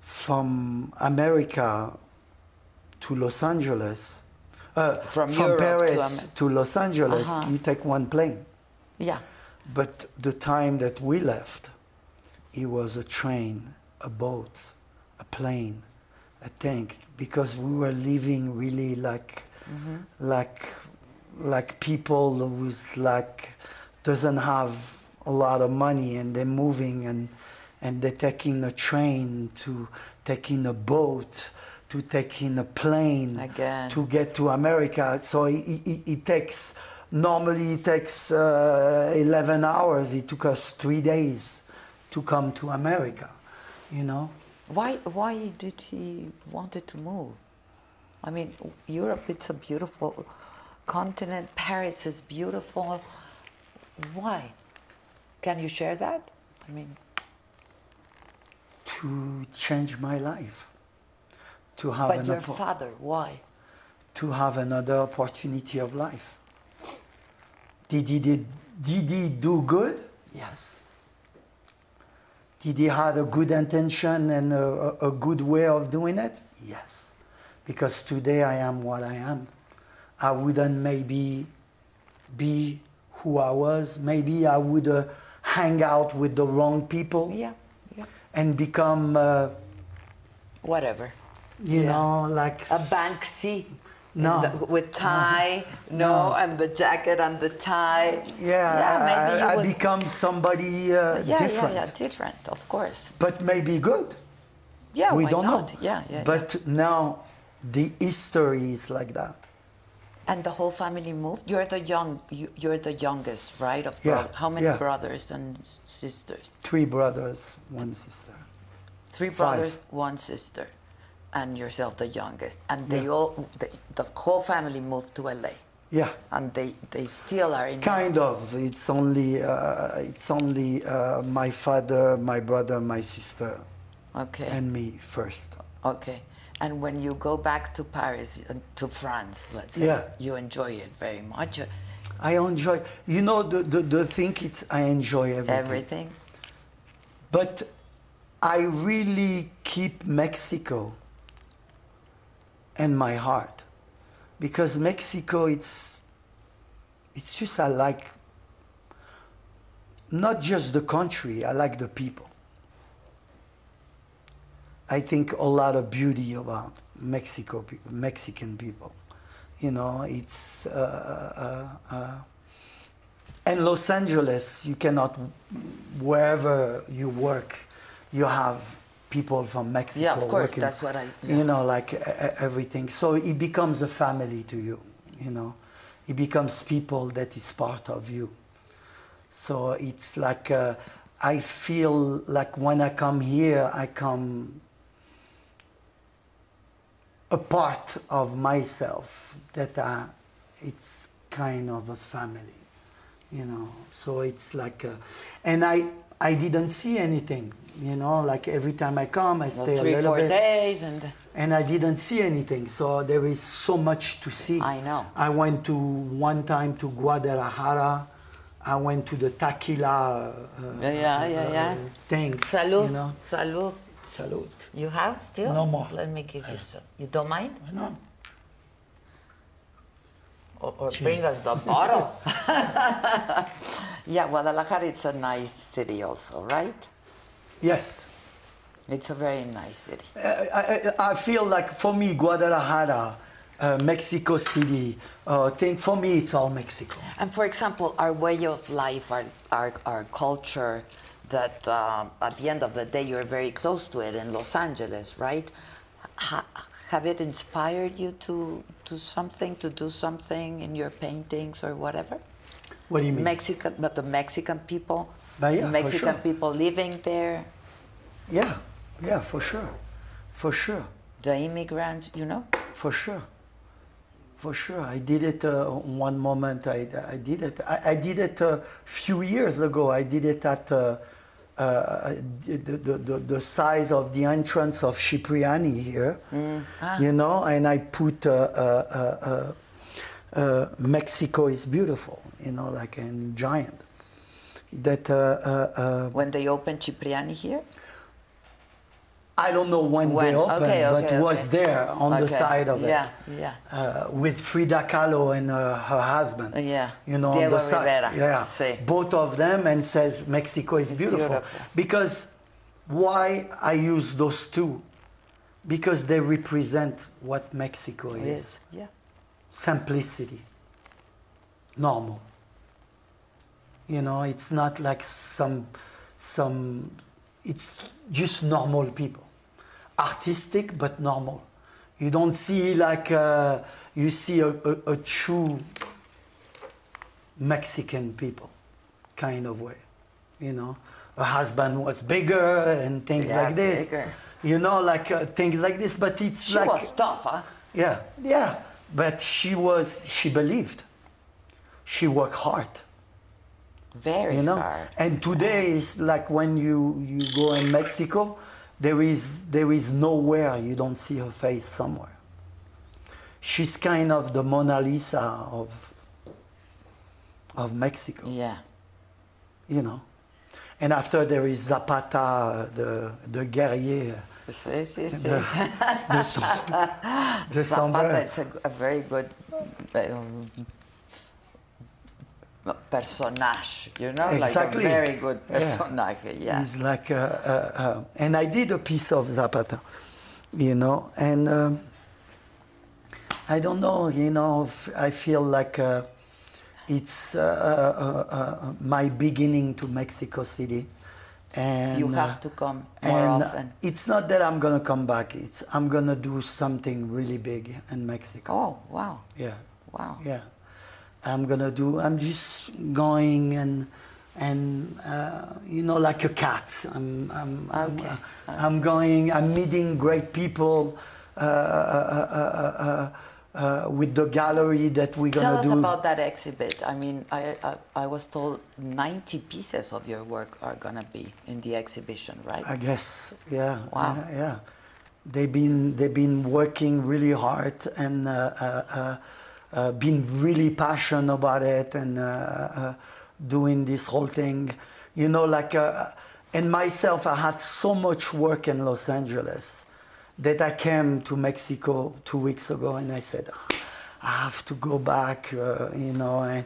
from America to Los Angeles uh, From to Paris Am- to, Los Angeles Uh-huh. you take one plane yeah. but the time that we left it was a train a boat a plane a tank because we were living really like like like people who's like doesn't have a lot of money and they're moving and and they're taking a train to taking a boat to taking a plane Again. to get to America. So it, it, it takes normally it takes uh, 11 hours. It took us three days to come to America. You know. Why, why did he wanted to move? I mean, Europe, it's a beautiful continent. Paris is beautiful. Why? Can you share that? I mean, to change my life, to have but your father, why? to have another opportunity of life. Did he did, did he do good? Yes. Did he had a good intention and a, a a good way of doing it? Yes. Because today I am what I am. I wouldn't maybe be who I was. Maybe I would uh, hang out with the wrong people Yeah, yeah. And become, uh, Whatever. you Yeah. know, like A Banksy. No. the- with tie, no, and the jacket and the tie. Yeah, maybe I, I become somebody uh, yeah, different, yeah, yeah, different, of course. but maybe good. Yeah, we don't not? know. Yeah, yeah. But now the history is like that. And the whole family moved. You're the young. You, you're the youngest, right? Of Yeah, how many yeah. brothers and sisters? Three brothers, one sister. Three Five. brothers, one sister, and yourself the youngest. And they Yeah. all, the, the whole family moved to LA, Yeah, and they they still are in. kind of. It's only uh, it's only uh, my father, my brother, my sister, Okay. and me first. okay. And when you go back to Paris, to France, let's say, Yeah. you enjoy it very much. I enjoy. You know the the, the thing. It's I enjoy everything. Everything. But I really keep Mexico in my heart because Mexico it's it's just I like not just the country, I like the people. I think a lot of beauty about Mexico Mexican people. You know, it's uh, uh, uh, in Los Angeles, you cannot, wherever you work, you have people from Mexico. Yeah, of course, working, that's what I- yeah. You know, like everything. So it becomes a family to you. You know, it becomes people that is part of you. So it's like uh, I feel like when I come here, I come a part of myself that I, it's kind of a family, you know. So it's like, a, and I I didn't see anything, you know. Like every time I come, I Well, stay three, a little four bit, days, and and I didn't see anything. So there is so much to see. I know. I went to one time to Guadalajara. I went to the tequila uh, Yeah, yeah, uh, yeah, yeah. things. salud, You know, salud. Salute. You have still? No more. Let me give you some. You don't mind? No. Or, or bring us the bottle. yeah, Guadalajara is a nice city also, right? Yes. It's a very nice city. I, I, I feel like for me, Guadalajara, uh, Mexico City, uh, thing, for me, it's all Mexico. And for example, our way of life, our, our, our culture, that um, at the end of the day you're very close to it in Los Angeles, right? Ha, have it inspired you to to something, to do something in your paintings or whatever? What do you mean? Mexican, but the Mexican people, But yeah, for Mexican sure. people living there, yeah, yeah, for sure. For sure. the immigrants, you know? For sure. for sure. I did it uh, one moment. I, I did it. I, I did it a few years ago. I did it at uh, uh, the, the, the, size of the entrance of Cipriani here, you know, and I put uh, uh, uh, uh, Mexico is beautiful, you know, like a giant. That uh, uh, uh, When they opened Cipriani here? I don't know when, When? they opened, Okay, but okay, was there on the side of yeah, it. yeah. Uh, with Frida Kahlo and uh, her husband. Yeah. You know, on the side. Yeah. sí. Both of them and says Mexico is beautiful. beautiful. Because why I use those two? Because they represent what Mexico is. Yes. Yeah. Simplicity. Normal. You know, it's not like some some it's just normal people. Artistic but normal. You don't see like uh, you see a, a, a true Mexican people kind of way. You know, her husband was bigger and things Yeah, like this. bigger. You know, like uh, things like this. But it's She like was tough, huh? yeah, yeah. But she was, she believed. She worked hard, Very you know. hard. And today is like when you, you go in Mexico, there is, there is nowhere you don't see her face somewhere. She's kind of the Mona Lisa of, of Mexico, Yeah. you know. And after there is Zapata, the, the guerrier, Sí, sí, sí. the, the, the Zapata, it's a, a very good um, personage, you know, Exactly. like a very good Yeah. personage. Yeah. He's like, uh, uh, uh, and I did a piece of Zapata, you know, and um, I don't know, you know, I feel like uh, it's uh, uh, uh, my beginning to Mexico City, and You have uh, to come more and often. it's not that I'm gonna come back; it's I'm gonna do something really big in Mexico. Oh, wow. Yeah. Wow. Yeah, I'm gonna do. I'm just going and and uh, you know like a cat. I'm I'm I'm, Okay. uh, I'm going. I'm meeting great people uh, uh, uh, uh, uh, uh, with the gallery that we're Tell gonna do. Tell us about that exhibit. I mean, I, I, I was told 90 pieces of your work are going to be in the exhibition, right? I guess. Yeah. Wow. Yeah. yeah. They've been they've been working really hard and uh, uh, uh, uh, been really passionate about it and uh, uh, doing this whole thing. You know, like uh, and myself, I had so much work in Los Angeles that I came to Mexico two weeks ago and I said, I have to go back, uh, you know, and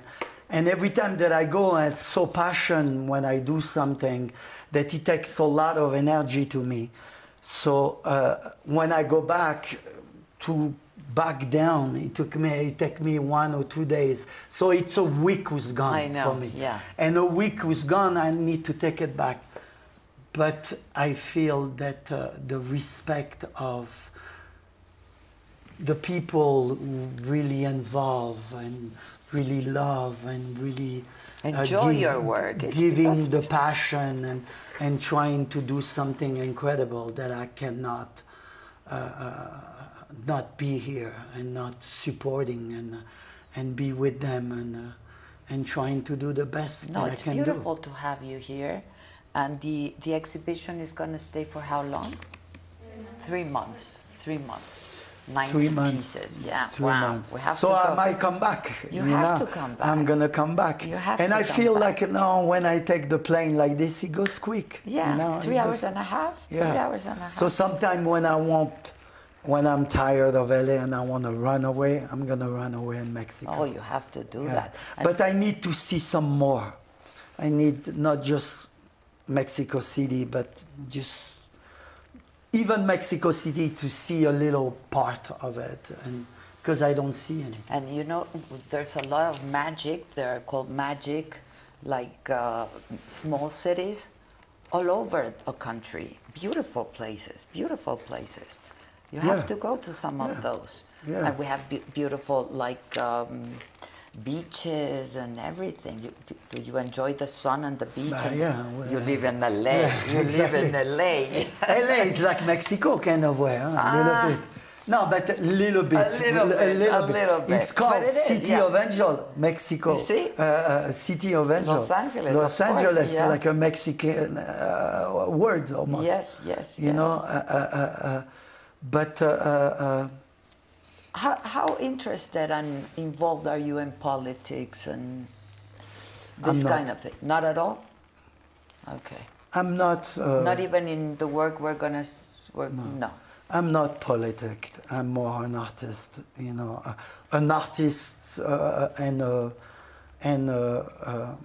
and every time that I go, I'm so passionate when I do something that it takes a lot of energy to me. So uh, when I go back to back down, it took me it took me one or two days. So it's a week was gone I know, for me. yeah. And a week was gone. I need to take it back. But I feel that uh, the respect of the people really involve and really love and really uh, Enjoy your work. It's- giving the passion and, and trying to do something incredible that I cannot uh, uh, not be here and not supporting and and be with them and uh, and trying to do the best No, it's beautiful do. to have you here. And the, the exhibition is going to stay for how long? Three months. Three months. 90 Three months. pieces. Yeah. Three wow. months. We have so I might come back. You have know? to come back. I'm gonna come back. You have and to I feel back. like now when I take the plane like this, it goes quick. you Yeah, know, three it hours goes- and a half. Yeah. Three hours and a half. So sometime when I want, when I'm tired of LA and I want to run away, I'm gonna run away in Mexico. oh, you have to do Yeah. that. And But I need to see some more. I need not just Mexico City, but just even Mexico City to see a little part of it, and because I don't see anything. And you know, there's a lot of magic. They're called magic, like uh, small cities, all over a country. Beautiful places, beautiful places. You have to go to some of those. Yeah. And we have be- beautiful, like um, beaches and everything. You, do, do you enjoy the sun and the beach? Uh, yeah, well, you live in LA. yeah, you live in exactly. LA. LA is like Mexico kind of way, huh? a little Ah. bit. No, but a little bit. A little bit, a little bit. It's called it is, City yeah. of Angel, Mexico. You see? Uh, uh, City of Angel. Los Angeles, Los course, Angeles, yeah. like a Mexican uh, word almost. Yes, yes, You yes. know, uh, uh, but uh, uh, uh, How, how interested and involved are you in politics and this I'm not. kind of thing? Not at all? Okay. I'm not. Uh, Not even in the work we're gonna work? No. I'm not politic. I'm more an artist. You know, uh, an artist uh, and a, and a,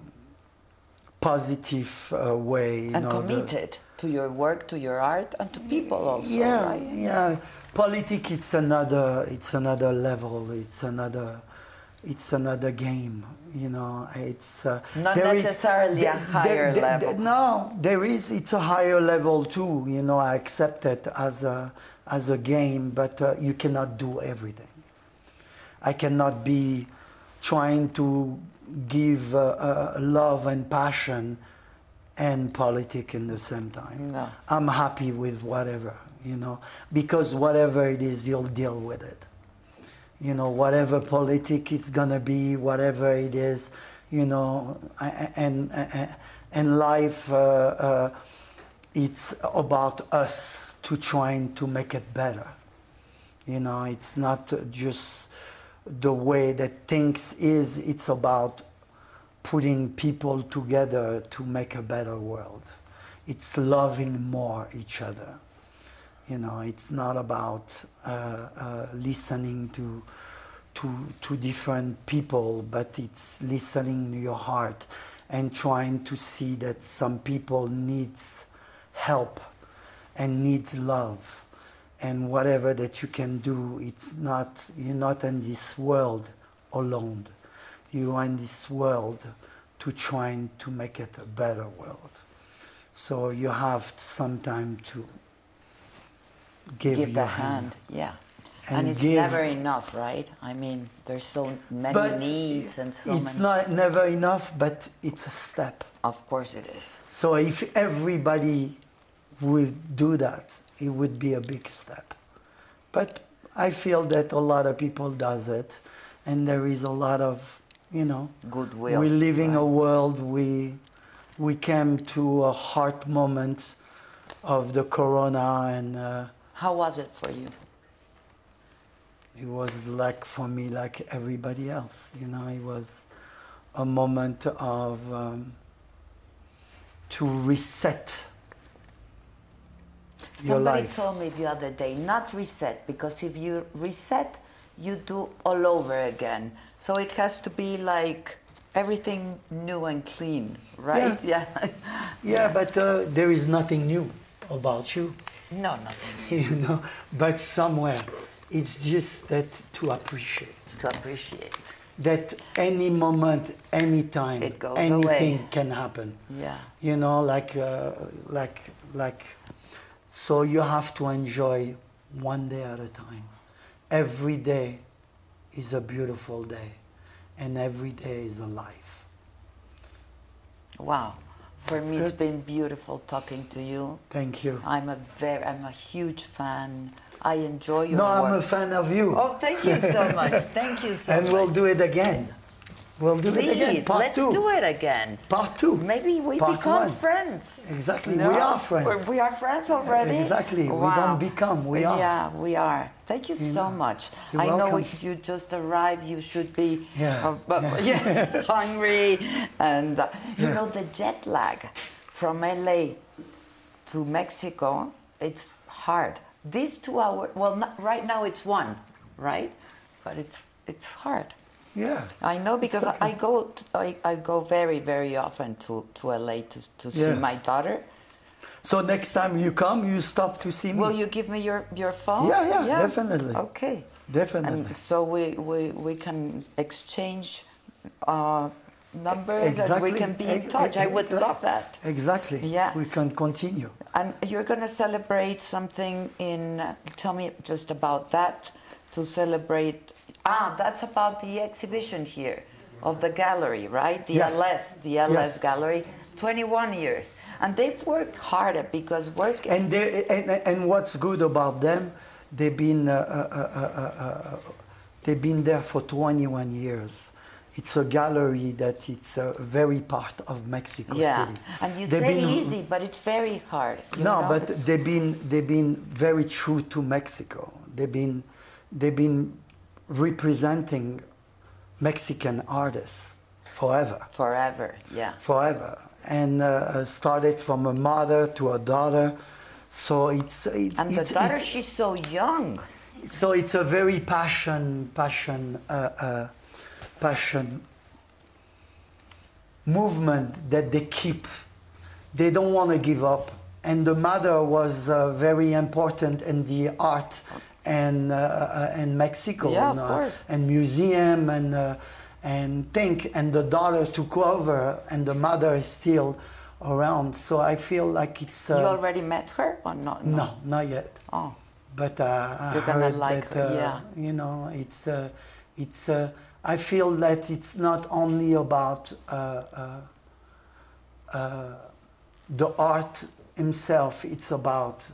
positive uh, way. And know, the- committed to your work, to your art, and to people also, yeah, right? yeah. Politics, it's another, it's another level. It's another, it's another game. You know, it's uh, Not there is- necessarily a there- higher there- there- level. no, there is. It's a higher level too. You know, I accept it as a as a game, but uh, you cannot do everything. I cannot be trying to give uh, uh, love and passion and politic in the same time. No. I'm happy with whatever, you know, because whatever it is, you'll deal with it. You know, whatever politic it's gonna be, whatever it is, you know, a- a- and and, and life, uh, uh, it's about us to trying to make it better. You know, it's not just the way that things is. It's about putting people together to make a better world. It's loving more each other. You know, it's not about uh, uh, listening to, to, to different people, but it's listening to your heart and trying to see that some people needs help and needs love and whatever that you can do it's not you're not in this world alone you are in this world to trying to make it a better world so you have some time to give, Give the hand, yeah. And, And it's give- never enough, right? I mean, there's so many but needs and so it's many. not never enough but it's a step Of course it is. So if everybody would do that, it would be a big step. But I feel that a lot of people does it, and there is a lot of, you know, Goodwill, We're living a world. We we came to a hard moment of the corona, and uh, How was it for you? it was like for me like everybody else. You know, it was a moment of um, to reset your Somebody told me the other day, not reset, because if you reset, you do all over again. So it has to be like everything new and clean, right? Yeah. Yeah, but uh, there is nothing new about you, no, nothing you know. But somewhere, it's just that to appreciate to appreciate. that any moment, any time, anything away. can happen. Yeah. You know, like uh, like like. So you have to enjoy one day at a time. Every day is a beautiful day, and every day is a life. Wow. For That's me, it's been beautiful talking to you. Thank you. I'm a very, I'm a huge fan. I enjoy your No, work. I'm a fan of you. Oh, thank you so much. Thank you so and much. we'll do it again. We'll do it again. Part let's two. do it again. Part two. Maybe we Part become one. friends. Exactly, No? we are friends. We are friends already. Exactly, we don't become, we are. Yeah, we are. Thank you so much. You're I know if you just arrived, you should be Yeah, uh, but- yeah, hungry, and uh, you know the jet lag from LA to Mexico. It's hard. These two hours. Well, not, right now it's one, right? But it's it's hard. Yeah. I know because okay. I, go t- I, I go very very often to, to LA to, to see my daughter. So next time you come, you stop to see me. Will you give me your, your phone? Yeah, yeah, definitely. Okay. Definitely. And so we, we, we can exchange uh, numbers and we can be in touch. I would love that. Exactly. Yeah. We can continue. And you're going to celebrate something in, tell me just about that, to celebrate. Ah, that's about the exhibition here of the gallery, right? The Yes. LS, the LS Yes. gallery, 21 years. And they've worked harder because work. And, they, and, and what's good about them, they've been uh, uh, uh, uh, uh, they've been there for 21 years. It's a gallery that it's a very part of Mexico Yeah, City. and you They've say been- easy, but it's very hard. no, know? but they've been they've been very true to Mexico. They've been they've been representing Mexican artists forever, forever, yeah. forever, and uh, started from a mother to a daughter. So it's it, And the it's, daughter, it's- she's so young. so it's a very passion passion uh, uh, passion movement that they keep they don't want to give up and the mother was uh, very important in the art and uh, uh, in Mexico Yeah, and, of uh, course. and museum and uh, and think and the daughter took over and the mother is still around so I feel like it's uh, you already met her or not? no not yet Oh, but uh, I You're gonna like that, her, uh, yeah. You know, it's uh, it's. Uh, I feel that it's not only about uh, uh, uh, the art himself. It's about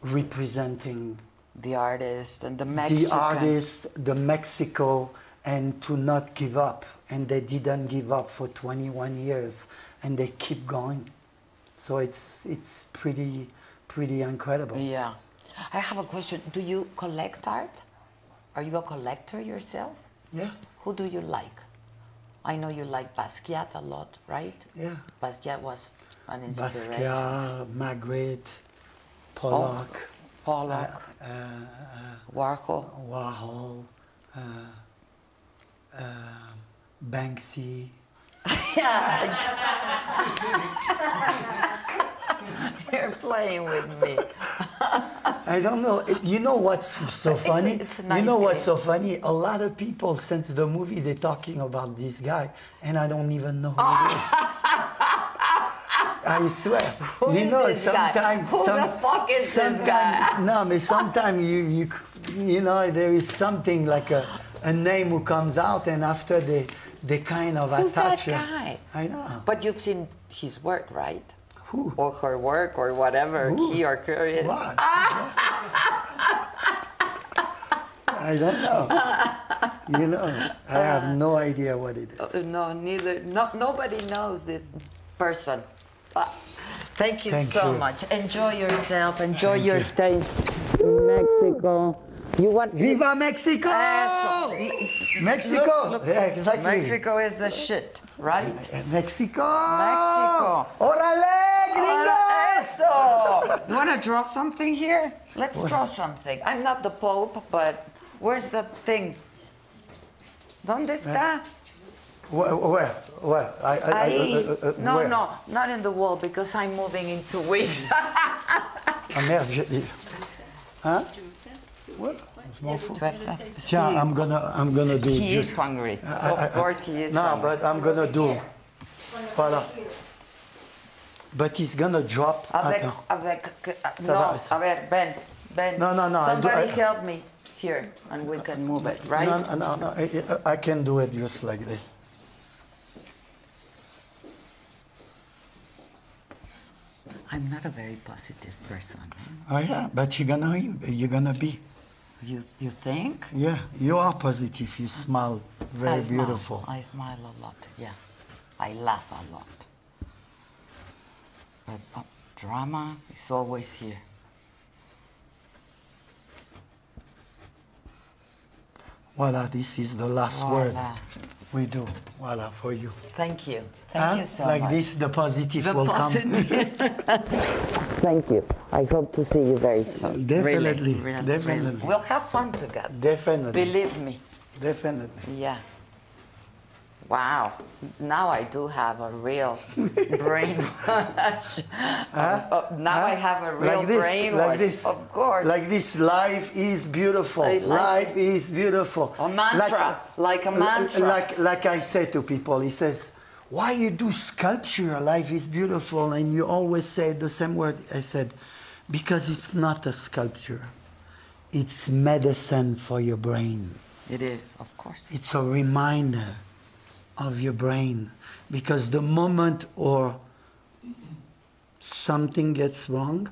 representing the artist and the Mexican. the artist, the Mexico, and to not give up. And they didn't give up for 21 years, and they keep going. So it's it's pretty pretty incredible. Yeah. I have a question. Do you collect art? Are you a collector yourself? Yes. Who do you like? I know you like Basquiat a lot, right? Yeah. Basquiat was an inspiration. Basquiat, Magritte, oh, Pollock, Pollock, uh, uh, Warhol. Warhol, uh, uh, Banksy. Yeah. You're playing with me. I don't know. You know what's so funny? It's a you nice know what's so funny? A lot of people since the movie they're talking about this guy, and I don't even know who it is. I swear. Who you know, this sometimes Who the fuck is this sometimes, guy? No, but sometimes you, you you know there is something like a, a name who comes out, and after they they kind of Who's that attach. it. guy? I know. But you've seen his work, right? Who? Or her work, or whatever Who? he or is. What? I don't know. You know, I have no idea what it is. Uh, No, neither. No, nobody knows this person. Thank you Thank so you. much. Enjoy yourself. Enjoy your stay in Mexico. You want Viva Mexico! Eso. Mexico! Look, look. Yeah, exactly. Mexico is the shit, right? Eh, Mexico! Mexico. Órale, gringos! You want to draw something here? Let's draw something. I'm not the Pope, but where's the thing? ¿Dónde está? Where? Where? where? I, I, I, uh, uh, uh, no, where? no, not in the wall because I'm moving in two weeks. Ah merde, j'ai... Hein? Ouais, je m'en fous. Tu vas faire- Tiens, I'm gonna, I'm gonna do He is just... hungry. I- I- Of course he is No, hungry. but I'm gonna do... Voilà. But he's gonna drop... Avec, Attends. avec, Ça no, va, ça- a ver, Ben, Ben. No, no, no, do- Somebody help me here, and we can move it, right? No, no, no, no. I I can do it just like this. I'm not a very positive person. Oh yeah, but you're gonna you're gonna be. You, you think? Yeah, you are positive. You smile very I smile. beautiful. I smile a lot, yeah. I laugh a lot. But uh, drama is always here. Voila, this is the last word Voila. We do. Voila for you. Thank you. Thank Huh? you so like much. Like this, the positive The will positive. Thank you. I hope to see you very soon. Uh, definitely, Really, really, definitely. really. We'll have fun together. Definitely, Believe me. definitely. Yeah. Wow. Now I do have a real brainwash. Uh, now I have a real like this, brainwash. like this, Of course. Like this, life is beautiful. Like life is beautiful. A mantra, like a mantra. Like, like I say to people, he says, "Why you do sculpture? Life is beautiful." And you always say the same word. I said, "Because it's not a sculpture. It's medicine for your brain." it is, of course. it's a reminder of your brain because the moment or something gets wrong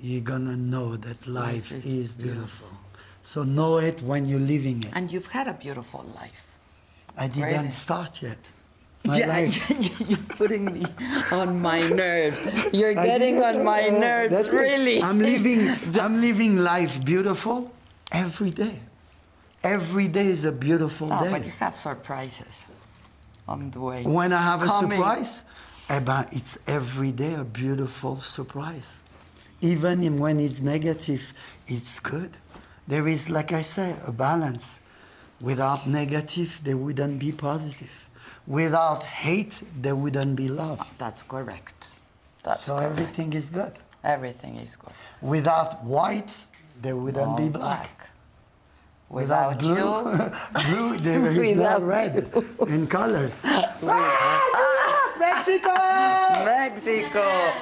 you're gonna know that life, is is, beautiful. So know it when you're living it. And you've had a beautiful life. I didn't Really? start yet. My yeah, life. you're putting me on my nerves. You're getting on my nerves, that's it. really. I'm living. I'm living life beautiful every day. Every day is a beautiful Oh, day. but you have surprises on the way. When I have a surprise, eh ben, it's every day a beautiful surprise. Even in- when it's negative, it's good. There is, like I say, a balance. Without negative, there wouldn't be positive. Without hate, there wouldn't be love. That's correct. That's so correct. everything is good. Everything is good. Without white, there wouldn't No be black. Without, blue, you, blue, there is Without no red in colors. Mexico! Mexico.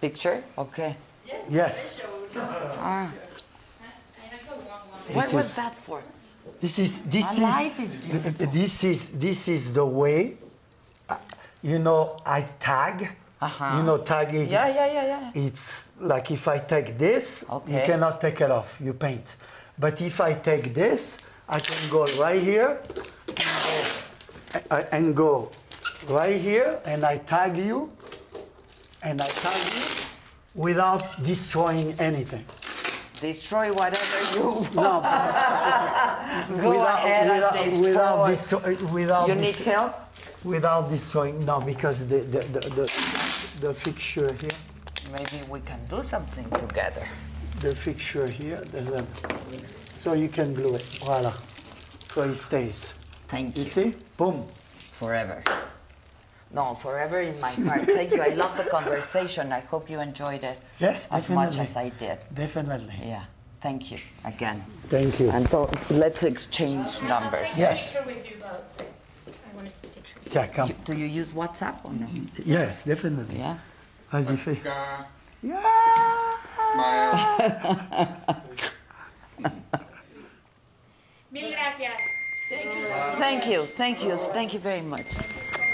Picture? Okay. Yes. What This was that for? This is this My is life is beautiful. this is this is the way. uh, You know, I tag. Uh-huh. You know, tagging. Yeah, yeah, yeah, yeah. It's like if I take this, you cannot take it off. You paint. But if I take this, I can go right here and go, uh, and go right here, and I tag you, and I tag you without destroying anything. Destroy whatever you No, go ahead without, and destroy. without, without you need help? Without destroying. No, because the the, the, the, the fixture here, Maybe we can do something together. the fixture here, the, the, so you can glue it. Voila. So it stays. Thank You you. see? Boom. Forever. No, forever in my heart. Thank you. I love the conversation. I hope you enjoyed it Yes, as definitely. much as I did. Definitely. Yeah. Thank you again. Thank you. And don't, let's exchange numbers. Yes. Picture with you both, please. I want a picture. Tiens, come. You- Do you use WhatsApp or no? Yes, definitely. Yeah. Vas-y, fais. Africa, Yeah. Mil gracias. Thank you. Thank you. Thank you very much.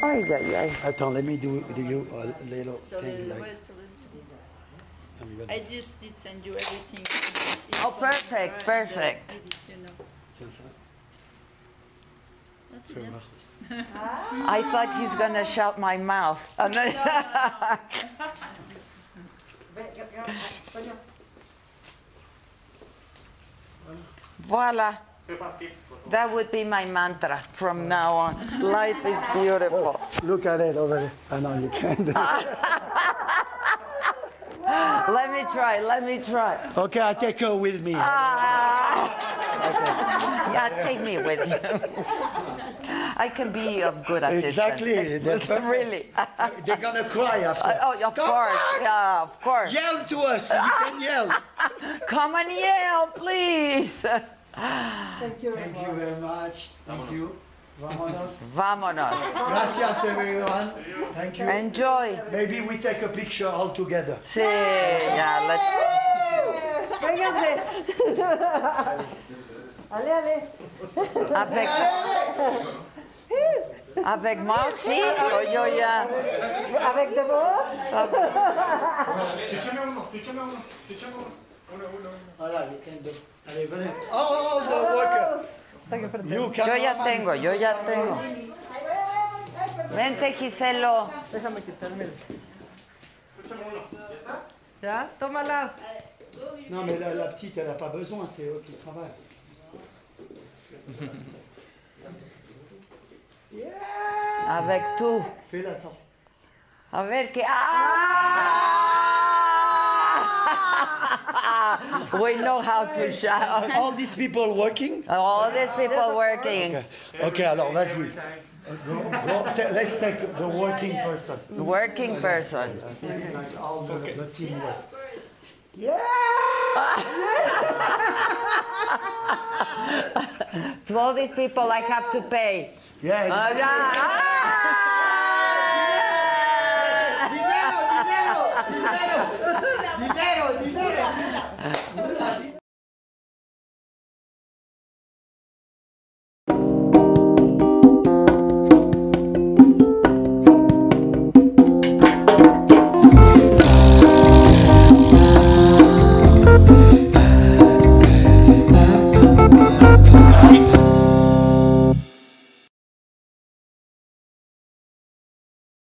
Ay, ay, ay. Attends, let me do, do you a little Sur thing like. ouais, sur le- I just did send you everything. It's Oh, perfect, perfect. and the edition of- Tiens ça. Ah, c'est Fais bien. voir. I thought he's gonna shout my mouth. And then- Voila. That would be my mantra from now on. Life is beautiful. Look at it over there. I know you can do Let me try. Let me try. okay, I'll take her with me. Yeah, take me with you. I can be of good assistance. Exactly, that's perfect. really. They're gonna cry after. oh, of Come course. back! Yeah, of course. Yell to us. You can yell. Come and yell, please. Thank you. Thank you very much. Thank you. Vámonos. Vámonos. Gracias, everyone. Thank you. Enjoy. Maybe we take a picture all together. Sí, yeah, let's. Vénganse. Allez, allez. Avec, avec moi aussi, o yo ya. Avec de vos. Oh, can. Yo ya tengo, yo ya tengo. Vente, Giselo. Déjame quitarme. ¿Ya? Tómala. Non, mais la, la petite, elle n'a pas besoin, c'est eux qui travaillent. Yeah! Avec tú. Fais-la sorte. A ver qué. ¡Ah! We know how to shout. All these people working? All these people working. Ok, alors vas-y. Go, go, ta- let's take the working person. Working person. Like all the, the teamwork. Yeah! To all these people, I have to pay. Yeah. Ah, yeah.